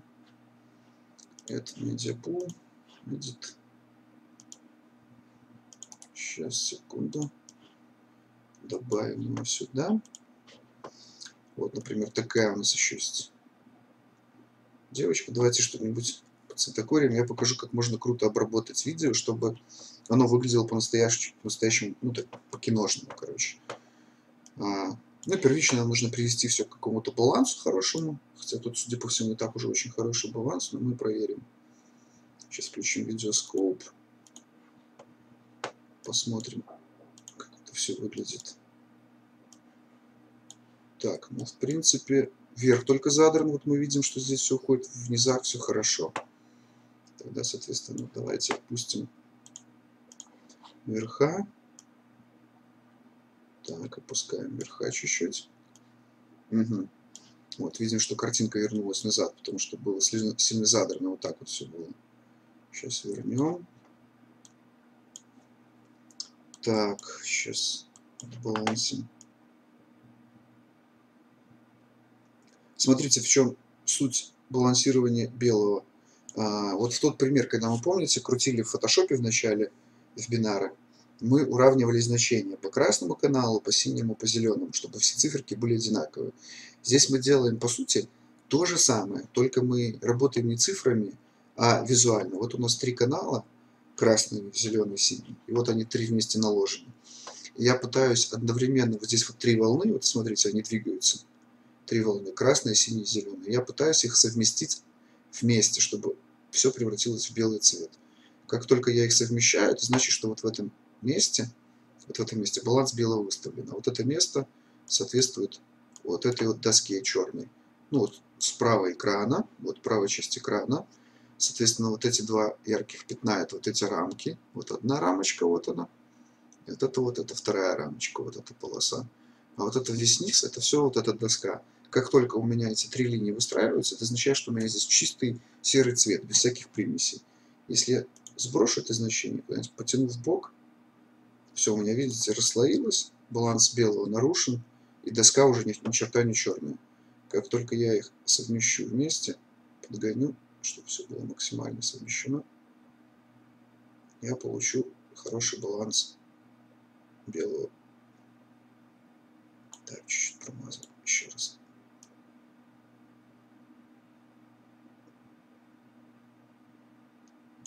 Это медиапул. Edit. Сейчас, секунду. Добавим его сюда. Вот, например, такая у нас еще есть девочка. Давайте что-нибудь по цветокориям. Я покажу, как можно круто обработать видео, чтобы оно выглядело по-настоящему, по-настоящему, ну так, по-киношному, короче. А, ну, первично нам нужно привести все к какому-то балансу хорошему, хотя тут, судя по всему, и так уже очень хороший баланс, но мы проверим. Сейчас включим видеоскоп, посмотрим, как это все выглядит. Так, ну, в принципе, вверх только задран, вот мы видим, что здесь все уходит в низах, все хорошо. Тогда, соответственно, давайте опустим верха. Так, опускаем верха чуть-чуть. Угу. Вот, видим, что картинка вернулась назад, потому что было сильно задрано. Вот так вот все было. Сейчас вернем. Так, сейчас отбалансим. Смотрите, в чем суть балансирования белого. А, вот в тот пример, когда мы, помните, крутили в фотошопе в начале в бинары, мы уравнивали значения по красному каналу, по синему, по зеленому, чтобы все циферки были одинаковые. Здесь мы делаем, по сути, то же самое, только мы работаем не цифрами, а визуально. Вот у нас три канала, красный, зеленый, синий, и вот они три вместе наложены. Я пытаюсь одновременно, вот здесь вот три волны, вот смотрите, они двигаются, три волны, красная, синяя, зеленая. Я пытаюсь их совместить вместе, чтобы все превратилось в белый цвет. Как только я их совмещаю, это значит, что вот в этом месте, вот в этом месте баланс белого выставлен. А вот это место соответствует вот этой вот доске черной. Ну вот справа экрана, вот правая часть экрана. Соответственно, вот эти два ярких пятна, это вот эти рамки. Вот одна рамочка, вот она. Вот это вот, это вторая рамочка, вот эта полоса. А вот это весь низ, это все вот эта доска. Как только у меня эти три линии выстраиваются, это означает, что у меня здесь чистый серый цвет, без всяких примесей. Если сброшу это значение, потяну в бок, все, у меня, видите, расслоилось, баланс белого нарушен, и доска уже ни, ни черта не черная. Как только я их совмещу вместе, подгоню, чтобы все было максимально совмещено, я получу хороший баланс белого. Так, чуть-чуть промазал еще раз.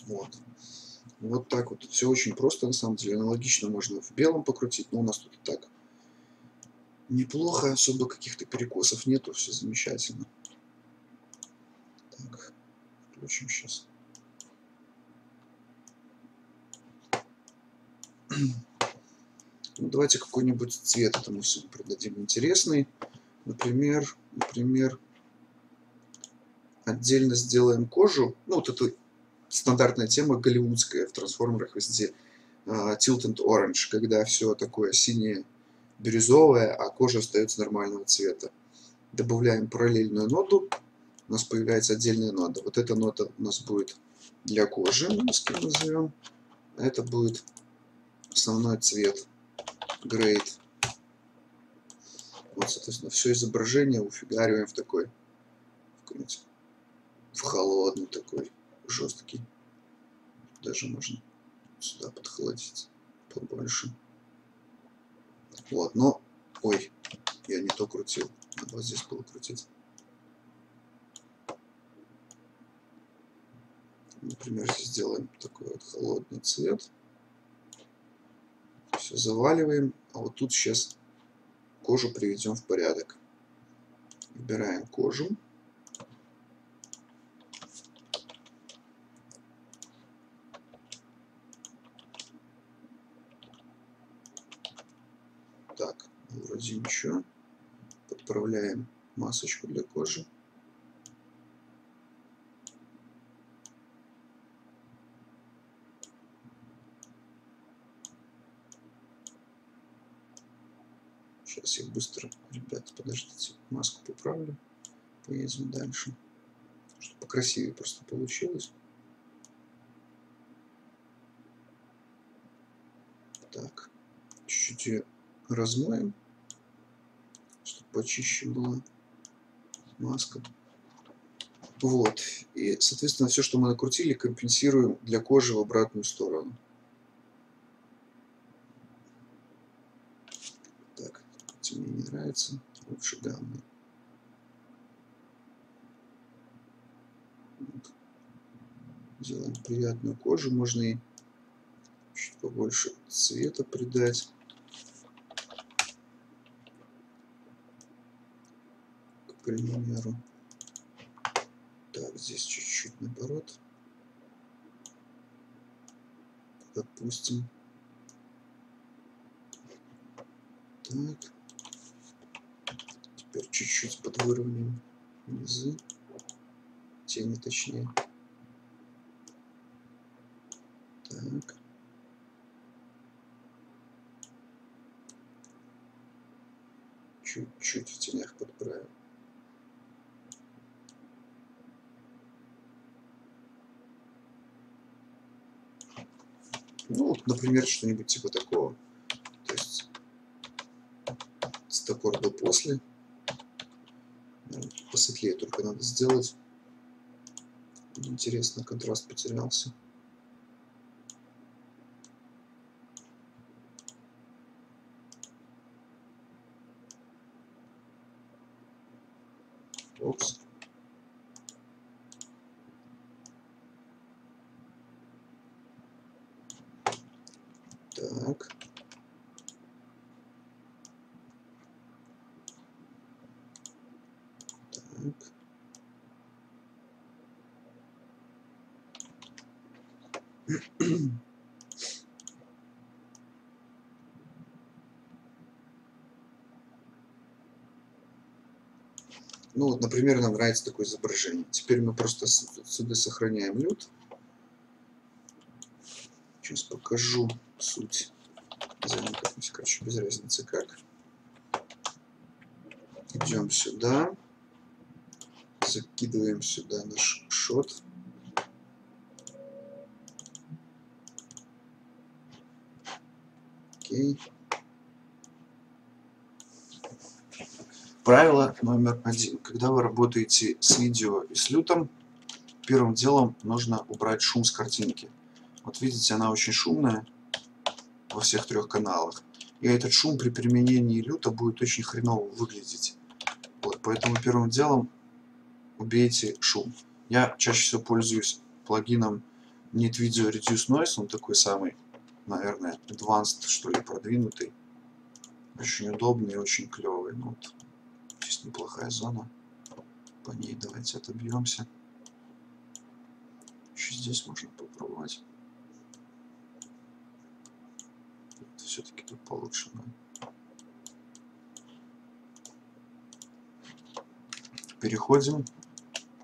Вот. Вот так вот. Все очень просто, на самом деле. Аналогично можно в белом покрутить, но у нас тут и так неплохо. Особо каких-то перекосов нету. Все замечательно. Так, включим сейчас. Ну, давайте какой-нибудь цвет этому всему придадим интересный. Например, например, отдельно сделаем кожу. Ну, вот это стандартная тема голливудская в трансформерах везде. Uh, Tilted Orange, когда все такое синее, бирюзовое, а кожа остается нормального цвета. Добавляем параллельную ноту, у нас появляется отдельная нота. Вот эта нота у нас будет для кожи, мы назовем. А это будет основной цвет grade. Вот, соответственно, все изображение уфигариваем в такой, в холодный такой, жесткий. Даже можно сюда подхолодить побольше. Вот, но, ой, я не то крутил, надо вот здесь было крутить. Например, здесь сделаем такой вот холодный цвет все заваливаем, а вот тут сейчас кожу приведем в порядок. Выбираем кожу. Так, вроде ничего. Подправляем масочку для кожи. Сейчас я быстро, ребята, подождите, маску поправлю. Поедем дальше. Чтобы покрасивее просто получилось. Так, чуть-чуть размоем, почище была маска. Вот. И, соответственно, все, что мы накрутили, компенсируем для кожи в обратную сторону. мне не нравится. Лучше данные. Делаем приятную кожу. Можно и чуть побольше цвета придать. Примеру. Так, здесь чуть-чуть наоборот. Допустим. Так. Теперь чуть-чуть подвыровняем низы, тени точнее. Так. Чуть-чуть в тенях подправим. Ну, вот, например, что-нибудь типа такого. То есть с аккорда после посветлее только надо сделать. Интересно, контраст потерялся. Опс. Так. Ну вот, например, нам нравится такое изображение. Теперь мы просто сюда сохраняем лют. Сейчас покажу суть. Короче, без разницы как. Идем сюда. Закидываем сюда наш шот. Окей. Правило номер один. Когда вы работаете с видео и с лютом, первым делом нужно убрать шум с картинки. Вот видите, она очень шумная во всех трех каналах. И этот шум при применении люта будет очень хреново выглядеть. Вот, поэтому первым делом убейте шум. Я чаще всего пользуюсь плагином NetVideo Reduce Noise, он такой самый, наверное, advanced, что ли, продвинутый. Очень удобный очень клевый. Ну, вот, здесь неплохая зона. По ней давайте отобьемся. Еще здесь можно попробовать. Все-таки тут получше. Да? Переходим,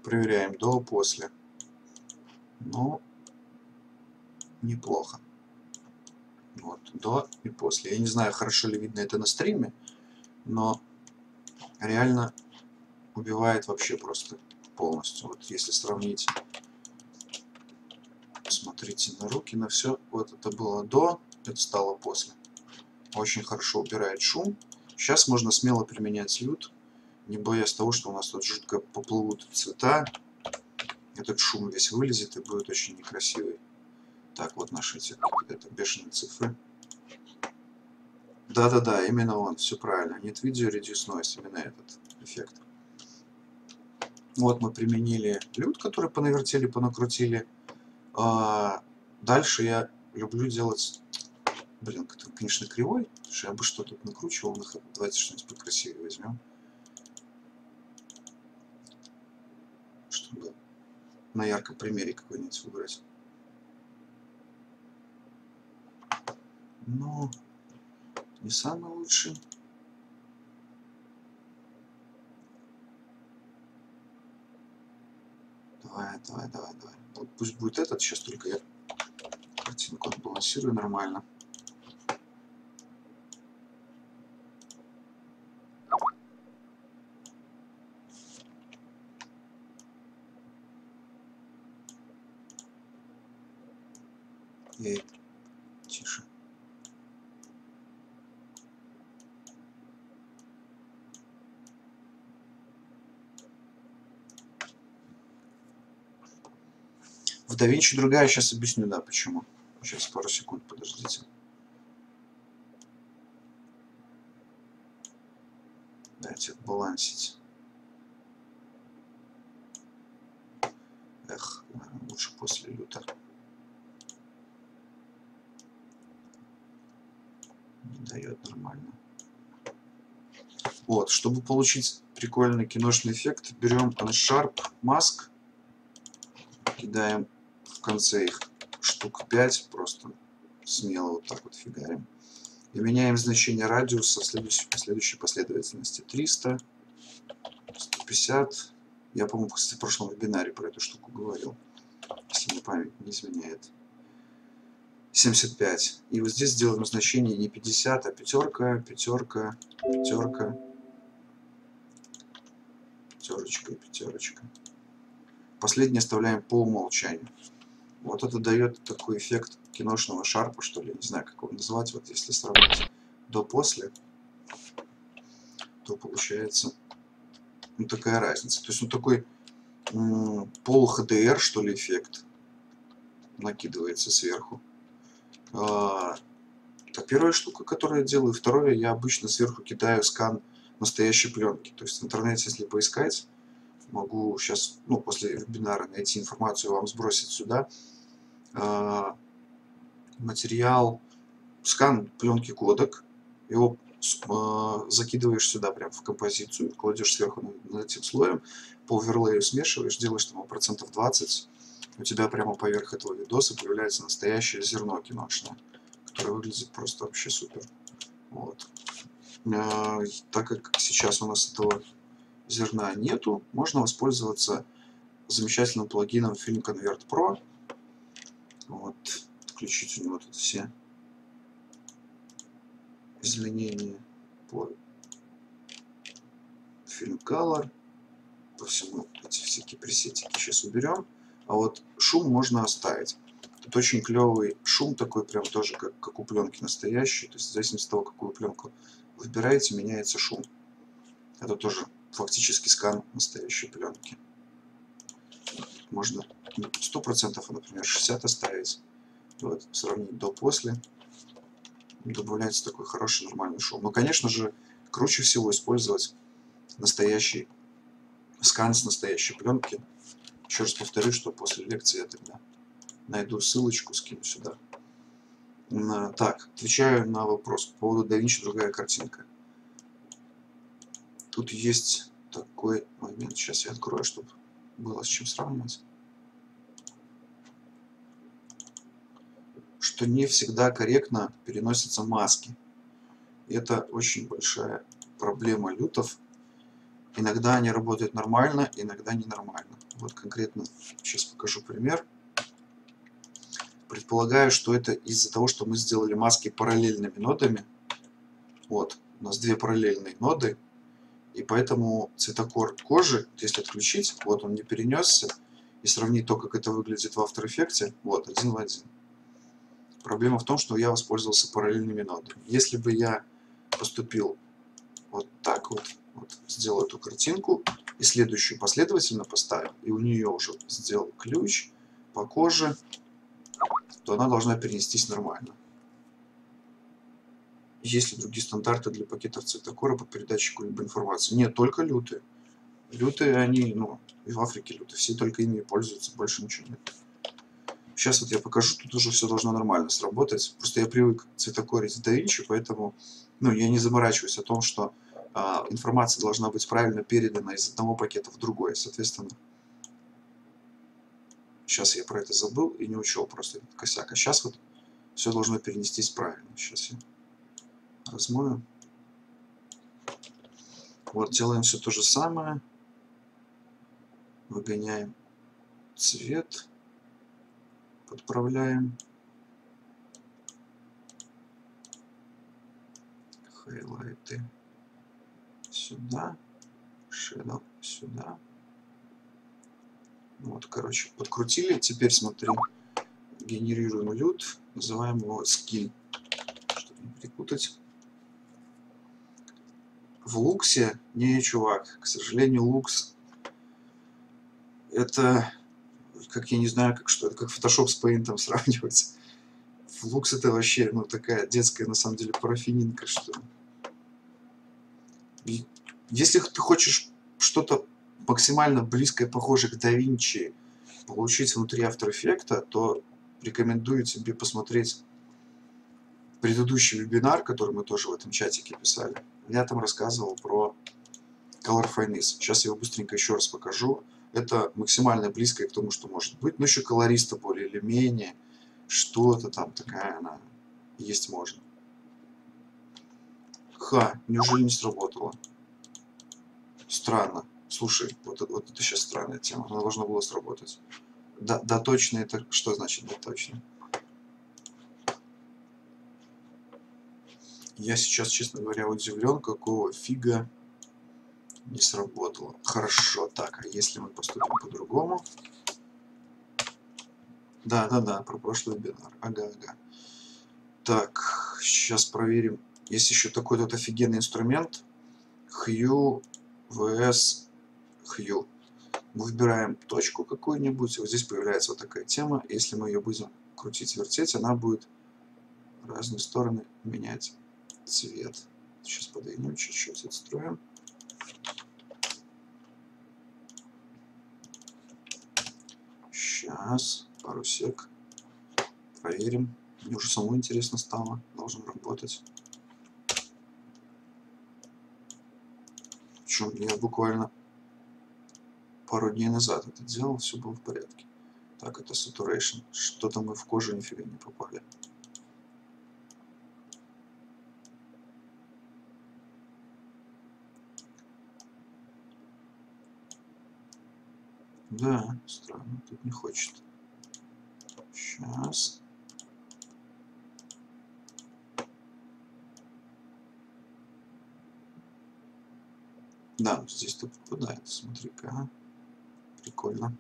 проверяем до, после. Ну, неплохо. Вот, до и после. Я не знаю, хорошо ли видно это на стриме, но реально убивает вообще просто полностью. Вот если сравнить, смотрите на руки, на все. Вот это было до, это стало после. Очень хорошо убирает шум. Сейчас можно смело применять лют, не боясь того, что у нас тут жутко поплывут цвета. Этот шум весь вылезет и будет очень некрасивый. Так, вот наши эти это бешеные цифры. Да-да-да, именно он, все правильно. Нет видео, reduce noise, именно этот эффект. Вот мы применили лют, который понавертели, понакрутили. А, дальше я люблю делать... Блин, конечно, кривой. Что я бы что тут накручивал. Давайте что-нибудь покрасивее возьмем. Чтобы на ярком примере какой-нибудь выбрать. Но не самый лучший. Давай, давай, давай, давай. Пусть будет этот, сейчас только я картинку отбалансирую нормально. И тише. В DaVinci другая, сейчас объясню, да, почему. Сейчас пару секунд, подождите. Дайте отбалансить. Эх, лучше после люта. Не дает нормально. Вот, чтобы получить прикольный киношный эффект, берем Unsharp Mask, кидаем в конце их штук 5, просто смело вот так вот фигарим. И меняем значение радиуса следующей, в следующей последовательности. 300, 150. Я, по-моему, в прошлом вебинаре про эту штуку говорил, если мне память не изменяет. 75. И вот здесь сделаем значение не 50, а пятерка, пятерка, пятерка, пятерочка и пятерочка. Последнее оставляем по умолчанию. Вот это дает такой эффект киношного шарпа, что ли, не знаю, как его назвать. Вот если сравнить до-после, то получается ну, такая разница. То есть он такой полу HDR, что ли, эффект накидывается сверху. А, это первая штука, которую я делаю. Второе, я обычно сверху кидаю скан настоящей пленки. То есть в интернете, если поискать, могу сейчас, ну, после вебинара найти информацию, вам сбросить сюда. Э, материал, скан пленки кодек, его э, закидываешь сюда прям в композицию, кладешь сверху над этим слоем, по оверлею смешиваешь, делаешь там процентов 20, у тебя прямо поверх этого видоса появляется настоящее зерно киношное, которое выглядит просто вообще супер. Вот. Э, так как сейчас у нас этого зерна нету, можно воспользоваться замечательным плагином Film Convert Pro. Вот, включить у него тут все изменения по Film Color. По всему эти всякие пресетики сейчас уберем. А вот шум можно оставить. Тут очень клевый шум такой, прям тоже как, как у пленки настоящий. То есть в зависимости от того, какую пленку выбираете, меняется шум. Это тоже фактически скан настоящей пленки. Можно 100%, а, например, 60 оставить. Вот, сравнить до-после. Добавляется такой хороший нормальный шум. Но, конечно же, круче всего использовать настоящий скан с настоящей пленки. Еще раз повторю, что после лекции я тогда найду ссылочку, скину сюда. Так, отвечаю на вопрос по поводу DaVinci другая картинка. Тут есть такой момент, сейчас я открою, чтобы было с чем сравнивать. Что не всегда корректно переносятся маски. Это очень большая проблема лютов. Иногда они работают нормально, иногда ненормально. Вот конкретно сейчас покажу пример. Предполагаю, что это из-за того, что мы сделали маски параллельными нодами. Вот, у нас две параллельные ноды. И поэтому цветокор кожи, если отключить, вот он не перенесся, и сравнить то, как это выглядит в After Effects, вот, один в один. Проблема в том, что я воспользовался параллельными нодами. Если бы я поступил вот так вот, вот сделал эту картинку, и следующую последовательно поставил, и у нее уже сделал ключ по коже, то она должна перенестись нормально. Есть ли другие стандарты для пакетов цветокора по передаче какой-либо информации? Нет, только лютые. Лютые, они, ну, и в Африке лютые, все только ими пользуются, больше ничего нет. Сейчас вот я покажу, тут уже все должно нормально сработать. Просто я привык цветокорить в DaVinci, поэтому ну, я не заморачиваюсь о том, что а, информация должна быть правильно передана из одного пакета в другой. Соответственно, сейчас я про это забыл и не учел просто этот косяк. А сейчас вот все должно перенестись правильно. Сейчас я размою. Вот, делаем все то же самое. Выгоняем цвет. Подправляем. Хайлайты сюда. Shadow сюда. Вот, короче, подкрутили. Теперь смотри, генерируем лют, называем его skin, чтобы не перепутать в луксе не чувак. К сожалению, лукс это, как я не знаю, как что это, как Photoshop с Paint сравнивать. Лукс это вообще, ну, такая детская, на самом деле, парафининка, что... И если ты хочешь что-то максимально близкое, похожее к DaVinci получить внутри After Effects, то рекомендую тебе посмотреть предыдущий вебинар, который мы тоже в этом чатике писали. Я там рассказывал про Color Finesse. Сейчас я его быстренько еще раз покажу. Это максимально близкое к тому, что может быть. Но еще колориста более или менее. Что-то там такая она есть можно. Ха, неужели не сработало? Странно. Слушай, вот, вот это сейчас странная тема. Она должна была сработать. Да, да это что значит да точно? Я сейчас, честно говоря, удивлен, какого фига не сработало. Хорошо, так, а если мы поступим по-другому? Да, да, да, про прошлый вебинар. Ага, ага. Так, сейчас проверим. Есть еще такой вот офигенный инструмент. Hue vs Hue. Мы выбираем точку какую-нибудь. Вот здесь появляется вот такая тема. Если мы ее будем крутить, вертеть, она будет разные стороны менять цвет. Сейчас подвинем чуть-чуть, отстроим. Сейчас, пару сек. Проверим. Мне уже самому интересно стало. Должен работать. Причем я буквально пару дней назад это делал, все было в порядке. Так, это saturation. Что-то мы в кожу нифига не попали. Да, странно, тут не хочет. Сейчас. Да, здесь то попадает, смотри-ка. Ага. Прикольно.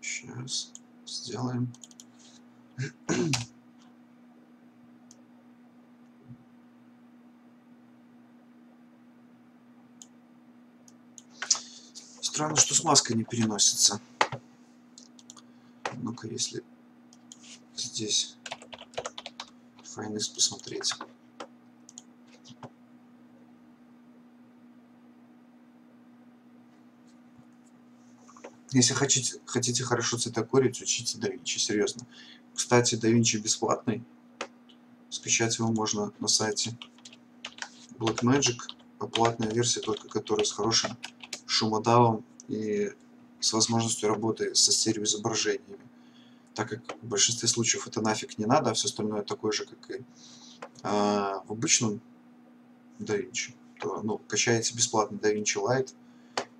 Сейчас сделаем. Странно, что с маской не переносится. Ну-ка, если здесь Finance посмотреть. Если хотите, хотите хорошо цветокорить, учите DaVinci, серьезно. Кстати, DaVinci бесплатный. Скачать его можно на сайте Blackmagic. А платная версия только которая с хорошим шумодавом и с возможностью работы со стереоизображениями. Так как в большинстве случаев это нафиг не надо, а все остальное такое же, как и а, в обычном DaVinci, то ну, качаете бесплатно DaVinci Lite,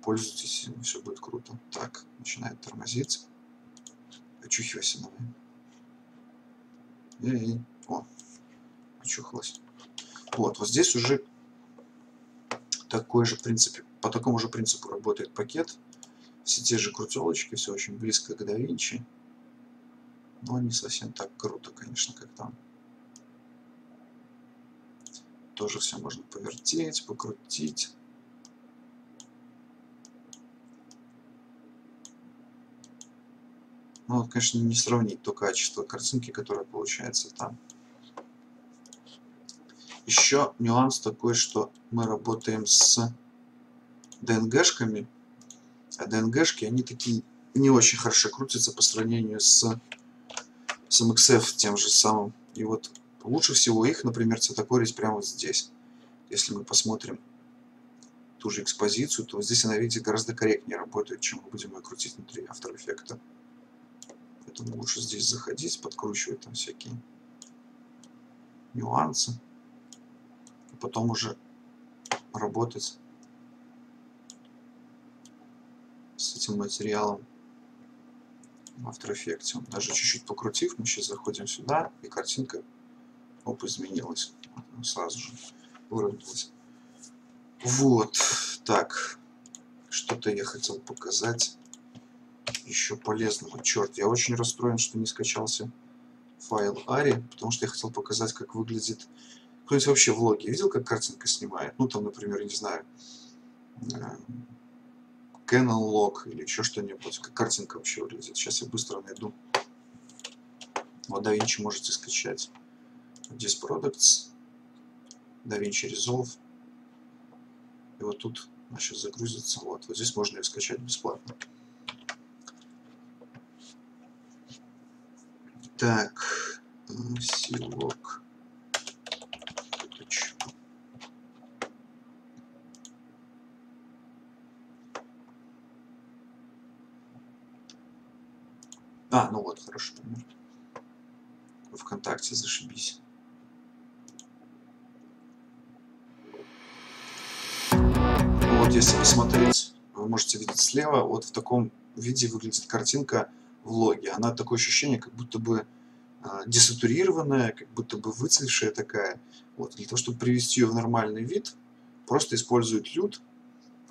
пользуйтесь, все будет круто. Так, начинает тормозиться. Очухивайся давай. Эй, о, очухалась. Вот, вот здесь уже такой же принципе, по такому же принципу работает пакет. Все те же крутелочки, все очень близко к DaVinci. Но не совсем так круто, конечно, как там. Тоже все можно повертеть, покрутить. Ну, вот, конечно, не сравнить то качество картинки, которое получается там. Еще нюанс такой, что мы работаем с DNG-шками, а DNG-шки, они такие не очень хорошо крутятся по сравнению с, с MXF тем же самым. И вот лучше всего их, например, цветокорить прямо вот здесь. Если мы посмотрим ту же экспозицию, то вот здесь она, видите, гораздо корректнее работает, чем мы будем ее крутить внутри After Effects. Поэтому лучше здесь заходить, подкручивать там всякие нюансы потом уже работать с этим материалом в After Effects. Даже чуть-чуть покрутив, мы сейчас заходим сюда, и картинка оп, изменилась. Сразу же выровнялась. Вот, так, что-то я хотел показать еще полезного. Черт, я очень расстроен, что не скачался файл ARI, потому что я хотел показать, как выглядит кто-нибудь вообще влоги видел, как картинка снимает? Ну, там, например, я не знаю, э, Canon Log или еще что-нибудь. Как картинка вообще выглядит. Сейчас я быстро найду. Вот DaVinci можете скачать. Здесь Products, DaVinci Resolve. И вот тут она сейчас загрузится. Вот, вот здесь можно ее скачать бесплатно. Так, Силок. А, ну вот, пример. Вконтакте зашибись. Вот если посмотреть, вы можете видеть слева, вот в таком виде выглядит картинка в логе. Она такое ощущение, как будто бы э, десатурированная, как будто бы выцветшая такая. Вот, для того, чтобы привести ее в нормальный вид, просто используют лют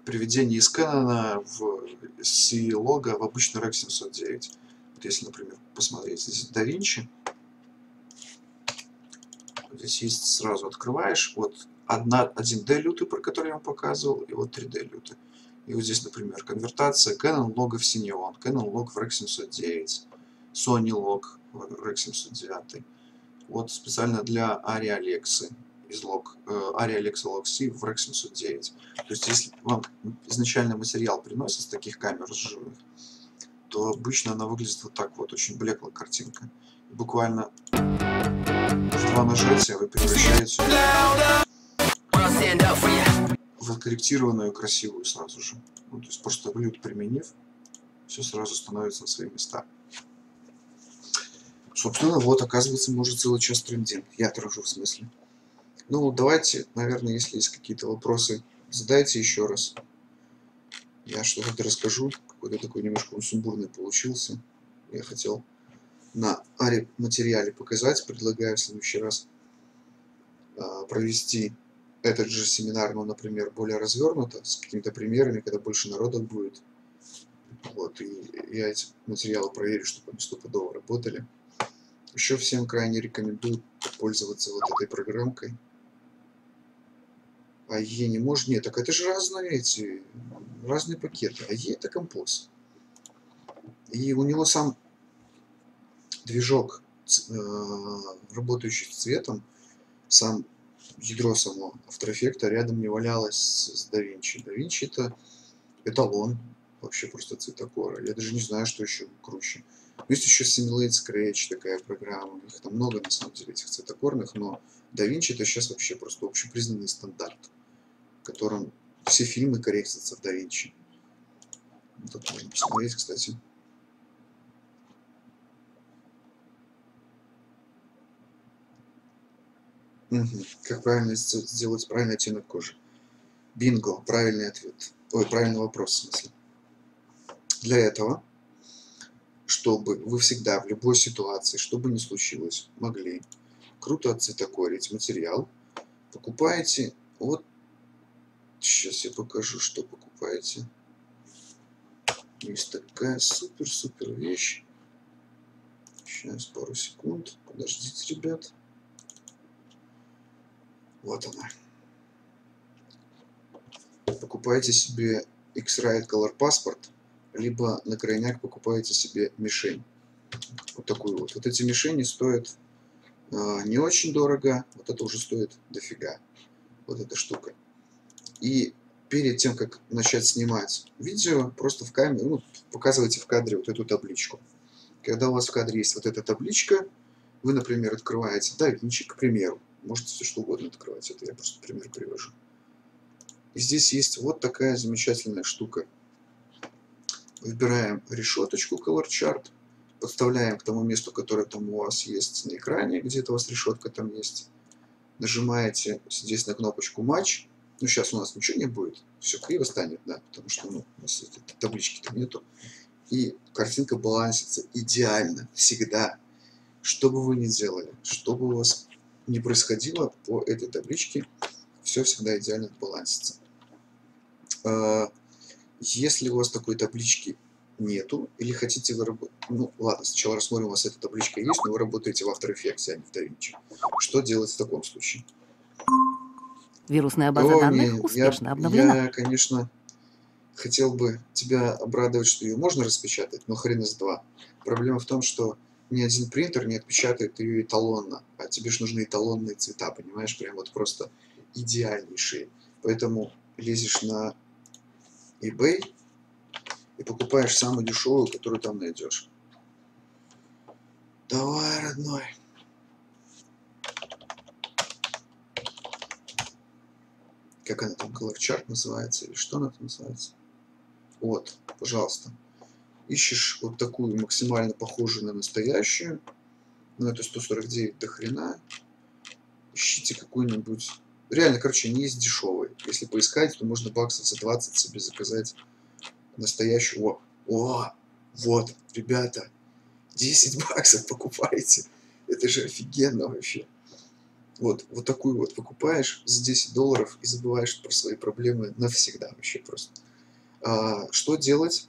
в приведении из Canon в C-лога в обычный REC 709. Вот если, например, посмотреть здесь DaVinci, здесь есть сразу открываешь, вот одна, 1D лютый, про который я вам показывал, и вот 3D лютый. И вот здесь, например, конвертация Canon лога в Cineon, Canon лог в REC 709, Sony лог в REC 709. Вот специально для Aria Alexa из э, Aria Alexa Log C в REC 709. То есть, если вам изначально материал приносит с таких камер живых, то обычно она выглядит вот так вот, очень блеклая картинка. Буквально в два нажатия вы превращаете в откорректированную красивую сразу же. Ну, то есть просто блюд применив, все сразу становится на свои места. Собственно, вот, оказывается, уже целый час трендим. Я трожу в смысле. Ну, давайте, наверное, если есть какие-то вопросы, задайте еще раз. Я что-то расскажу какой-то такой немножко сумбурный получился. Я хотел на аре материале показать, предлагаю в следующий раз. а, провести этот же семинар, ну, например, более развернуто, с какими-то примерами, когда больше народов будет. Вот, и я эти материалы проверю, чтобы они стопудово работали. Еще всем крайне рекомендую пользоваться вот этой программкой. А Е не может? Нет, так это же разные эти, разные пакеты. А Е это композ. И у него сам движок, э, работающий с цветом, сам ядро само After Effects рядом не валялось с DaVinci. DaVinci это эталон вообще просто цветокора. Я даже не знаю, что еще круче. Есть еще Simulate Scratch, такая программа. Их там много, на самом деле, этих цветокорных, но DaVinci это сейчас вообще просто общепризнанный стандарт, в котором все фильмы корректятся в DaVinci. Тут можно посмотреть, кстати. Угу. Как правильно сделать правильный оттенок кожи? Бинго, правильный ответ. Ой, правильный вопрос, в смысле. Для этого, чтобы вы всегда в любой ситуации, что бы ни случилось, могли круто отцветокорить материал, покупаете вот сейчас я покажу, что покупаете. Есть такая супер-супер вещь. Сейчас пару секунд. Подождите, ребят. Вот она. Покупаете себе X-Ride Color Passport, либо на крайняк покупаете себе мишень. Вот такую вот. Вот эти мишени стоят э, не очень дорого, вот это уже стоит дофига. Вот эта штука. И перед тем, как начать снимать видео, просто в камере, ну, показывайте в кадре вот эту табличку. Когда у вас в кадре есть вот эта табличка, вы, например, открываете DaVinci, к примеру, Можете все что угодно открывать. Это я просто пример привожу. И здесь есть вот такая замечательная штука. Выбираем решеточку Color Chart, подставляем к тому месту, которое там у вас есть на экране, где-то у вас решетка там есть. Нажимаете здесь на кнопочку Match. Ну, сейчас у нас ничего не будет, все криво станет, да, потому что ну, у нас этой таблички там нету. И картинка балансится идеально, всегда. Что бы вы ни делали, что бы у вас не происходило по этой табличке, все всегда идеально балансится. Если у вас такой таблички нету, или хотите вы работать... Ну, ладно, сначала рассмотрим, у вас эта табличка есть, но вы работаете в After Effects, а не в DaVinci. Что делать в таком случае? Вирусная база О, данных не, успешно я, обновлена. я, конечно, хотел бы тебя обрадовать, что ее можно распечатать, но хрен из два. Проблема в том, что ни один принтер не отпечатает ее эталонно, а тебе же нужны эталонные цвета, понимаешь, прям вот просто идеальнейшие. Поэтому лезешь на eBay и покупаешь самую дешевую, которую там найдешь. Давай, родной. Как она там, Color Chart называется, или что она там называется? Вот, пожалуйста ищешь вот такую максимально похожую на настоящую, но это 149 до хрена, ищите какую-нибудь, реально, короче, они есть дешевые, если поискать, то можно баксов за 20 себе заказать настоящую, о, о, вот, ребята, 10 баксов покупаете, это же офигенно вообще. Вот, вот такую вот покупаешь за 10 долларов и забываешь про свои проблемы навсегда вообще просто. А, что делать?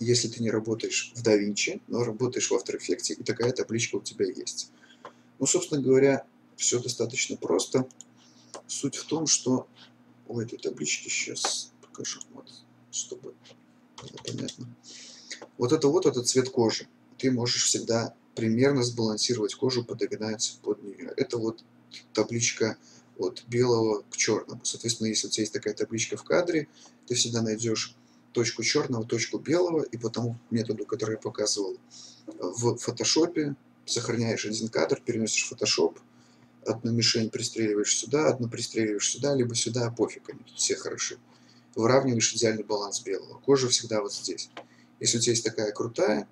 если ты не работаешь в DaVinci, но работаешь в After Effects, и такая табличка у тебя есть. Ну, собственно говоря, все достаточно просто. Суть в том, что у этой таблички сейчас покажу, вот, чтобы было понятно. Вот это вот этот цвет кожи. Ты можешь всегда примерно сбалансировать кожу, подогнать под нее. Это вот табличка от белого к черному. Соответственно, если у тебя есть такая табличка в кадре, ты всегда найдешь точку черного, точку белого, и по тому методу, который я показывал в фотошопе, сохраняешь один кадр, переносишь в фотошоп, одну мишень пристреливаешь сюда, одну пристреливаешь сюда, либо сюда, пофиг, они тут все хороши. Выравниваешь идеальный баланс белого. Кожа всегда вот здесь. Если у тебя есть такая крутая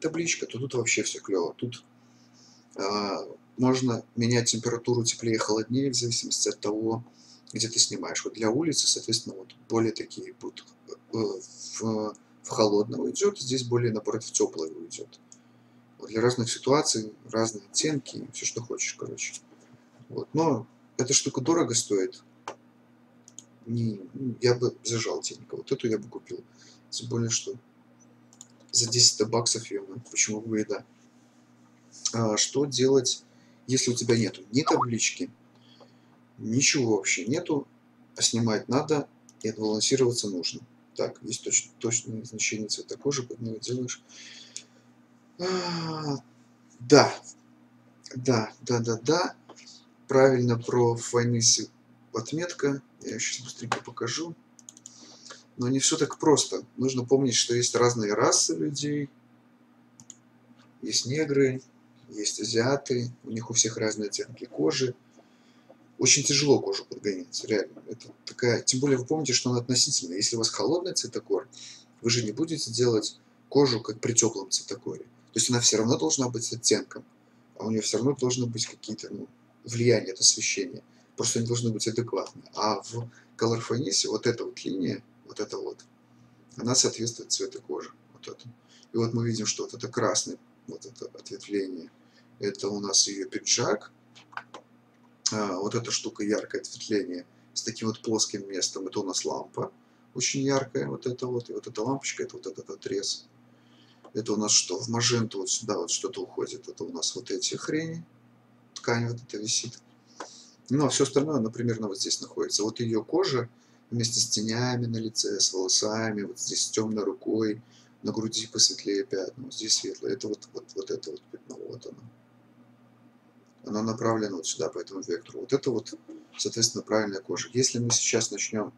табличка, то тут вообще все клево. Тут э, можно менять температуру теплее, холоднее, в зависимости от того, где ты снимаешь. Вот для улицы, соответственно, вот более такие будут Э, в, в холодное уйдет, здесь более, наоборот, в теплое уйдет. Вот для разных ситуаций разные оттенки, все, что хочешь, короче. Вот. Но эта штука дорого стоит. Не, ну, я бы зажал денег. Вот эту я бы купил. Тем более, что за 10 баксов ее, почему бы и да. А что делать, если у тебя нету ни таблички, ничего вообще нету, а снимать надо и отбалансироваться нужно. Так, есть точ, точное значение цвета кожи, под него делаешь. А, да, да, да, да, да. Правильно про Файниси отметка. Я сейчас быстренько покажу. Но не все так просто. Нужно помнить, что есть разные расы людей. Есть негры, есть азиаты. У них у всех разные оттенки кожи. Очень тяжело кожу подгонять, реально. Это такая... Тем более вы помните, что она относительная. Если у вас холодный цветокор, вы же не будете делать кожу, как при теплом цветокоре. То есть она все равно должна быть с оттенком. А у нее все равно должны быть какие-то ну, влияния от освещения. Просто они должны быть адекватны. А в Finesse вот эта вот линия, вот эта вот, она соответствует цвету кожи. Вот это. И вот мы видим, что вот это красное, вот это ответвление, это у нас ее пиджак. А, вот эта штука яркое ответвление с таким вот плоским местом, это у нас лампа очень яркая, вот это вот, и вот эта лампочка, это вот этот отрез. Это у нас что? В магенту вот сюда вот что-то уходит, это у нас вот эти хрени, ткань вот это висит. Ну, а все остальное, например, вот здесь находится. Вот ее кожа вместе с тенями на лице, с волосами, вот здесь темной рукой, на груди посветлее пятна, вот здесь светлое. Это вот, вот, вот это вот пятно, вот оно. Оно направлено вот сюда, по этому вектору. Вот это вот, соответственно, правильная кожа. Если мы сейчас начнем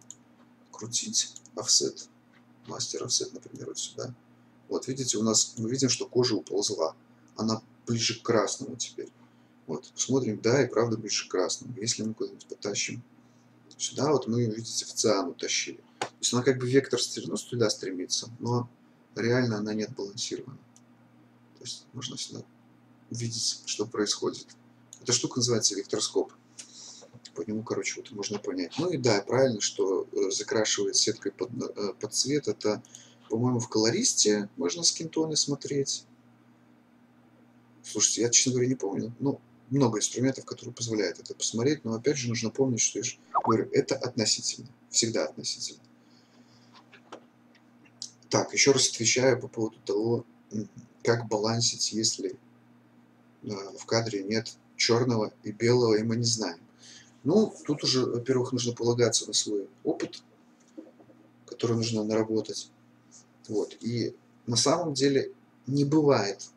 крутить офсет, мастер офсет, например, вот сюда, вот видите, у нас мы видим, что кожа уползла. Она ближе к красному теперь. Вот, посмотрим, да, и правда ближе к красному. Если мы куда-нибудь потащим сюда, вот мы, видите, в циан утащили. То есть она как бы вектор ну, туда стремится, но реально она не отбалансирована. То есть можно сюда видеть, что происходит. Эта штука называется векторскоп. По нему, короче, вот можно понять. Ну и да, правильно, что э, закрашивает сеткой под, э, под цвет. Это, по-моему, в колористе можно скинтоны смотреть. Слушайте, я, честно говоря, не помню. Ну, много инструментов, которые позволяют это посмотреть, но опять же нужно помнить, что говорю, это относительно, всегда относительно. Так, еще раз отвечаю по поводу того, как балансить, если э, в кадре нет черного и белого, и мы не знаем. Ну, тут уже, во-первых, нужно полагаться на свой опыт, который нужно наработать. Вот. И на самом деле не бывает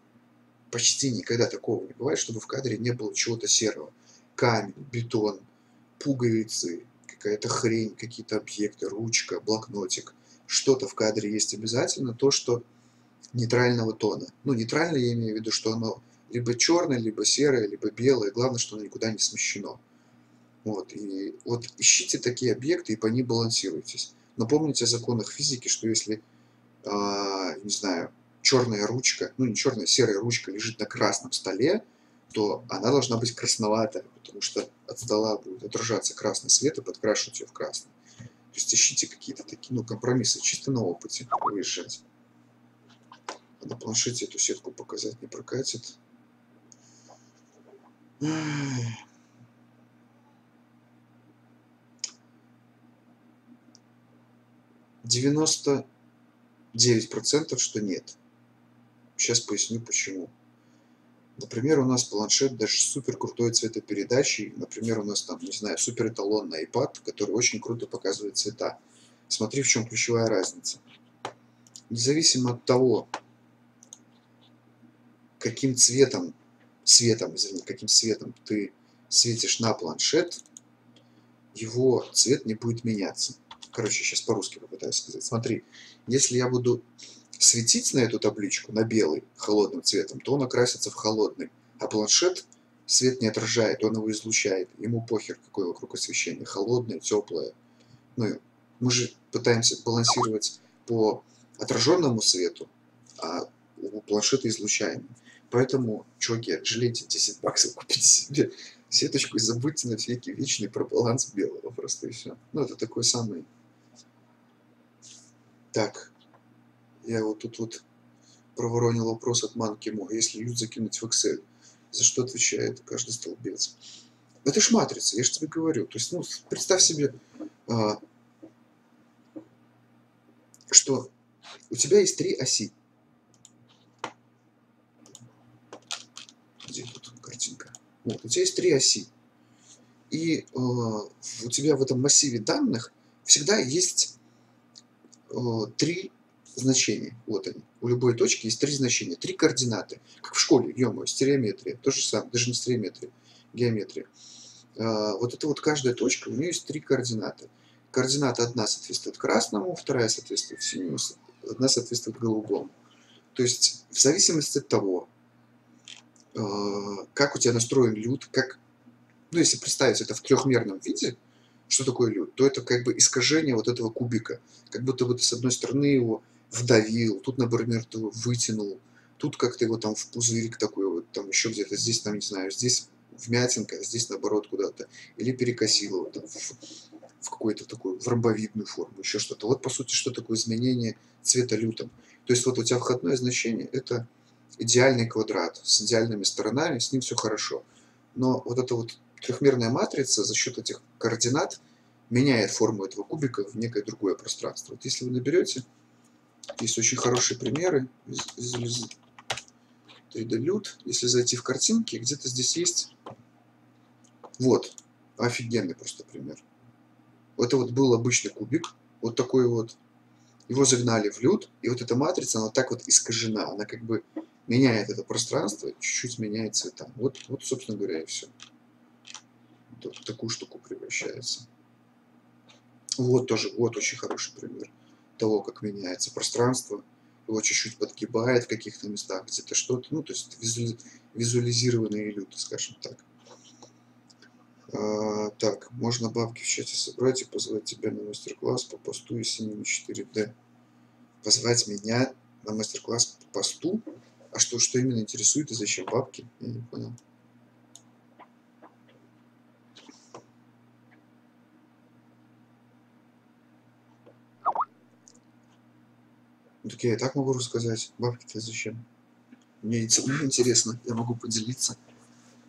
почти никогда такого не бывает, чтобы в кадре не было чего-то серого. Камень, бетон, пуговицы, какая-то хрень, какие-то объекты, ручка, блокнотик. Что-то в кадре есть обязательно, то, что нейтрального тона. Ну, нейтрально я имею в виду, что оно либо черное, либо серое, либо белое. Главное, что оно никуда не смещено. Вот, и вот ищите такие объекты и по ним балансируйтесь. Но помните о законах физики, что если, э, не знаю, черная ручка, ну не черная, серая ручка лежит на красном столе, то она должна быть красноватая, потому что от стола будет отражаться красный свет и подкрашивать ее в красный. То есть ищите какие-то такие ну, компромиссы, чисто на опыте выезжать. А на планшете эту сетку показать не прокатит. Девяносто девять процентов, что нет. Сейчас поясню почему. Например, у нас планшет даже супер крутой цветопередачей. Например, у нас там, не знаю, супер эталон на iPad, который очень круто показывает цвета. Смотри, в чем ключевая разница. Независимо от того, каким цветом, цветом, извини, каким цветом ты светишь на планшет, его цвет не будет меняться. Короче, сейчас по-русски попытаюсь сказать. Смотри, если я буду светить на эту табличку, на белый, холодным цветом, то он окрасится в холодный. А планшет свет не отражает, он его излучает. Ему похер, какое вокруг освещение, холодное, теплое. Ну, мы же пытаемся балансировать по отраженному свету, а у планшета излучаемый. Поэтому, чуваки, жалейте 10 баксов, купите себе сеточку и забудьте на веки вечный про баланс белого просто и все. Ну, это такой самый... Так, я вот тут вот проворонил вопрос от Манкимо. Если люд закинуть в Excel, за что отвечает каждый столбец? Это ж матрица, я же тебе говорю. То есть, ну, представь себе, а, что у тебя есть три оси. Где тут картинка? Вот, у тебя есть три оси. И э, у тебя в этом массиве данных всегда есть э, три значения. Вот они. У любой точки есть три значения, три координаты. Как в школе, ё стереометрия. То же самое, даже не стереометрия, геометрия. Э, вот это вот каждая точка, у нее есть три координаты. Координата одна соответствует красному, вторая соответствует синему, одна соответствует голубому. То есть в зависимости от того, э, как у тебя настроен люд, как ну, если представить это в трехмерном виде, что такое люд, то это как бы искажение вот этого кубика. Как будто бы ты с одной стороны его вдавил, тут, например, ты вытянул, тут как-то его там в пузырик такой вот, там еще где-то, здесь, там, не знаю, здесь вмятинка, а здесь наоборот куда-то, или перекосил его там в, в какую-то такую в ромбовидную форму, еще что-то. Вот, по сути, что такое изменение цвета лютом. То есть вот у тебя входное значение – это идеальный квадрат с идеальными сторонами, с ним все хорошо. Но вот это вот трехмерная матрица за счет этих координат меняет форму этого кубика в некое другое пространство. Вот если вы наберете, есть очень хорошие примеры, 3D Lute, если зайти в картинки, где-то здесь есть, вот, офигенный просто пример. Это вот был обычный кубик, вот такой вот, его загнали в лют, и вот эта матрица, она так вот искажена, она как бы меняет это пространство, чуть-чуть меняет цвета. Вот, вот, собственно говоря, и все в такую штуку превращается. Вот тоже, вот очень хороший пример того, как меняется пространство. Его чуть-чуть подгибает в каких-то местах, где-то что-то, ну, то есть визуализированные люты, скажем так. А, так, можно бабки в чате собрать и позвать тебя на мастер-класс по посту и синему 4D. Позвать меня на мастер-класс по посту? А что, что именно интересует и зачем бабки? Я не понял. Ну, так я и так могу рассказать. Бабки-то зачем? Мне интересно, я могу поделиться.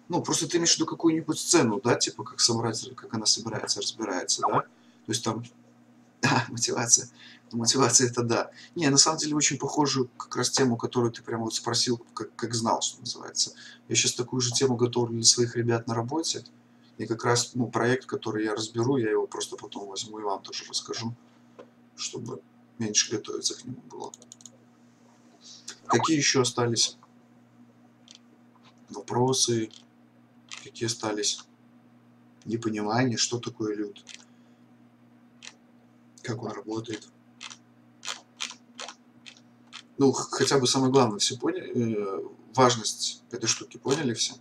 Ну, просто ты имеешь в виду какую-нибудь сцену, да, типа, как собрать, как она собирается, разбирается, да? То есть там, а, мотивация. Ну, мотивация это да. Не, на самом деле очень похожую как раз тему, которую ты прямо вот спросил, как, как знал, что называется. Я сейчас такую же тему готовлю для своих ребят на работе. И как раз, ну, проект, который я разберу, я его просто потом возьму и вам тоже расскажу, чтобы меньше готовиться к нему было. Какие еще остались вопросы? Какие остались непонимания, что такое люд? Как он работает? Ну, хотя бы самое главное, все поняли, э, важность этой штуки поняли все?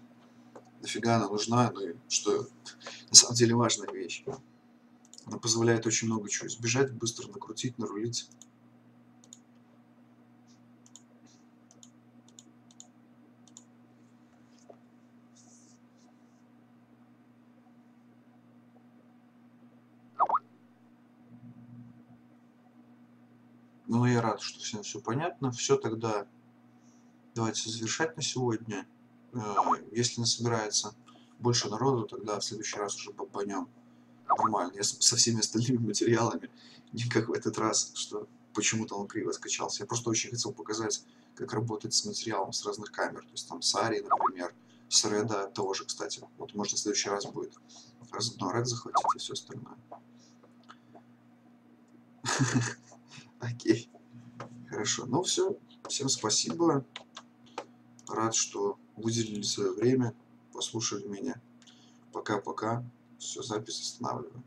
Нафига она нужна, ну и что на самом деле важная вещь. Она позволяет очень много чего избежать, быстро накрутить, нарулить. Ну, я рад, что всем все понятно. Все тогда давайте завершать на сегодня. Э, если не собирается больше народу, тогда в следующий раз уже бомбанем нормально. Со всеми остальными материалами, не как в этот раз, что почему-то он криво скачался. Я просто очень хотел показать, как работать с материалом с разных камер. То есть там с Ари, например, с Реда того же, кстати. Вот можно в следующий раз будет раз одно Red захватить и все остальное. Окей. Хорошо. Ну все. Всем спасибо. Рад, что выделили свое время, послушали меня. Пока-пока. Все, запись останавливаем.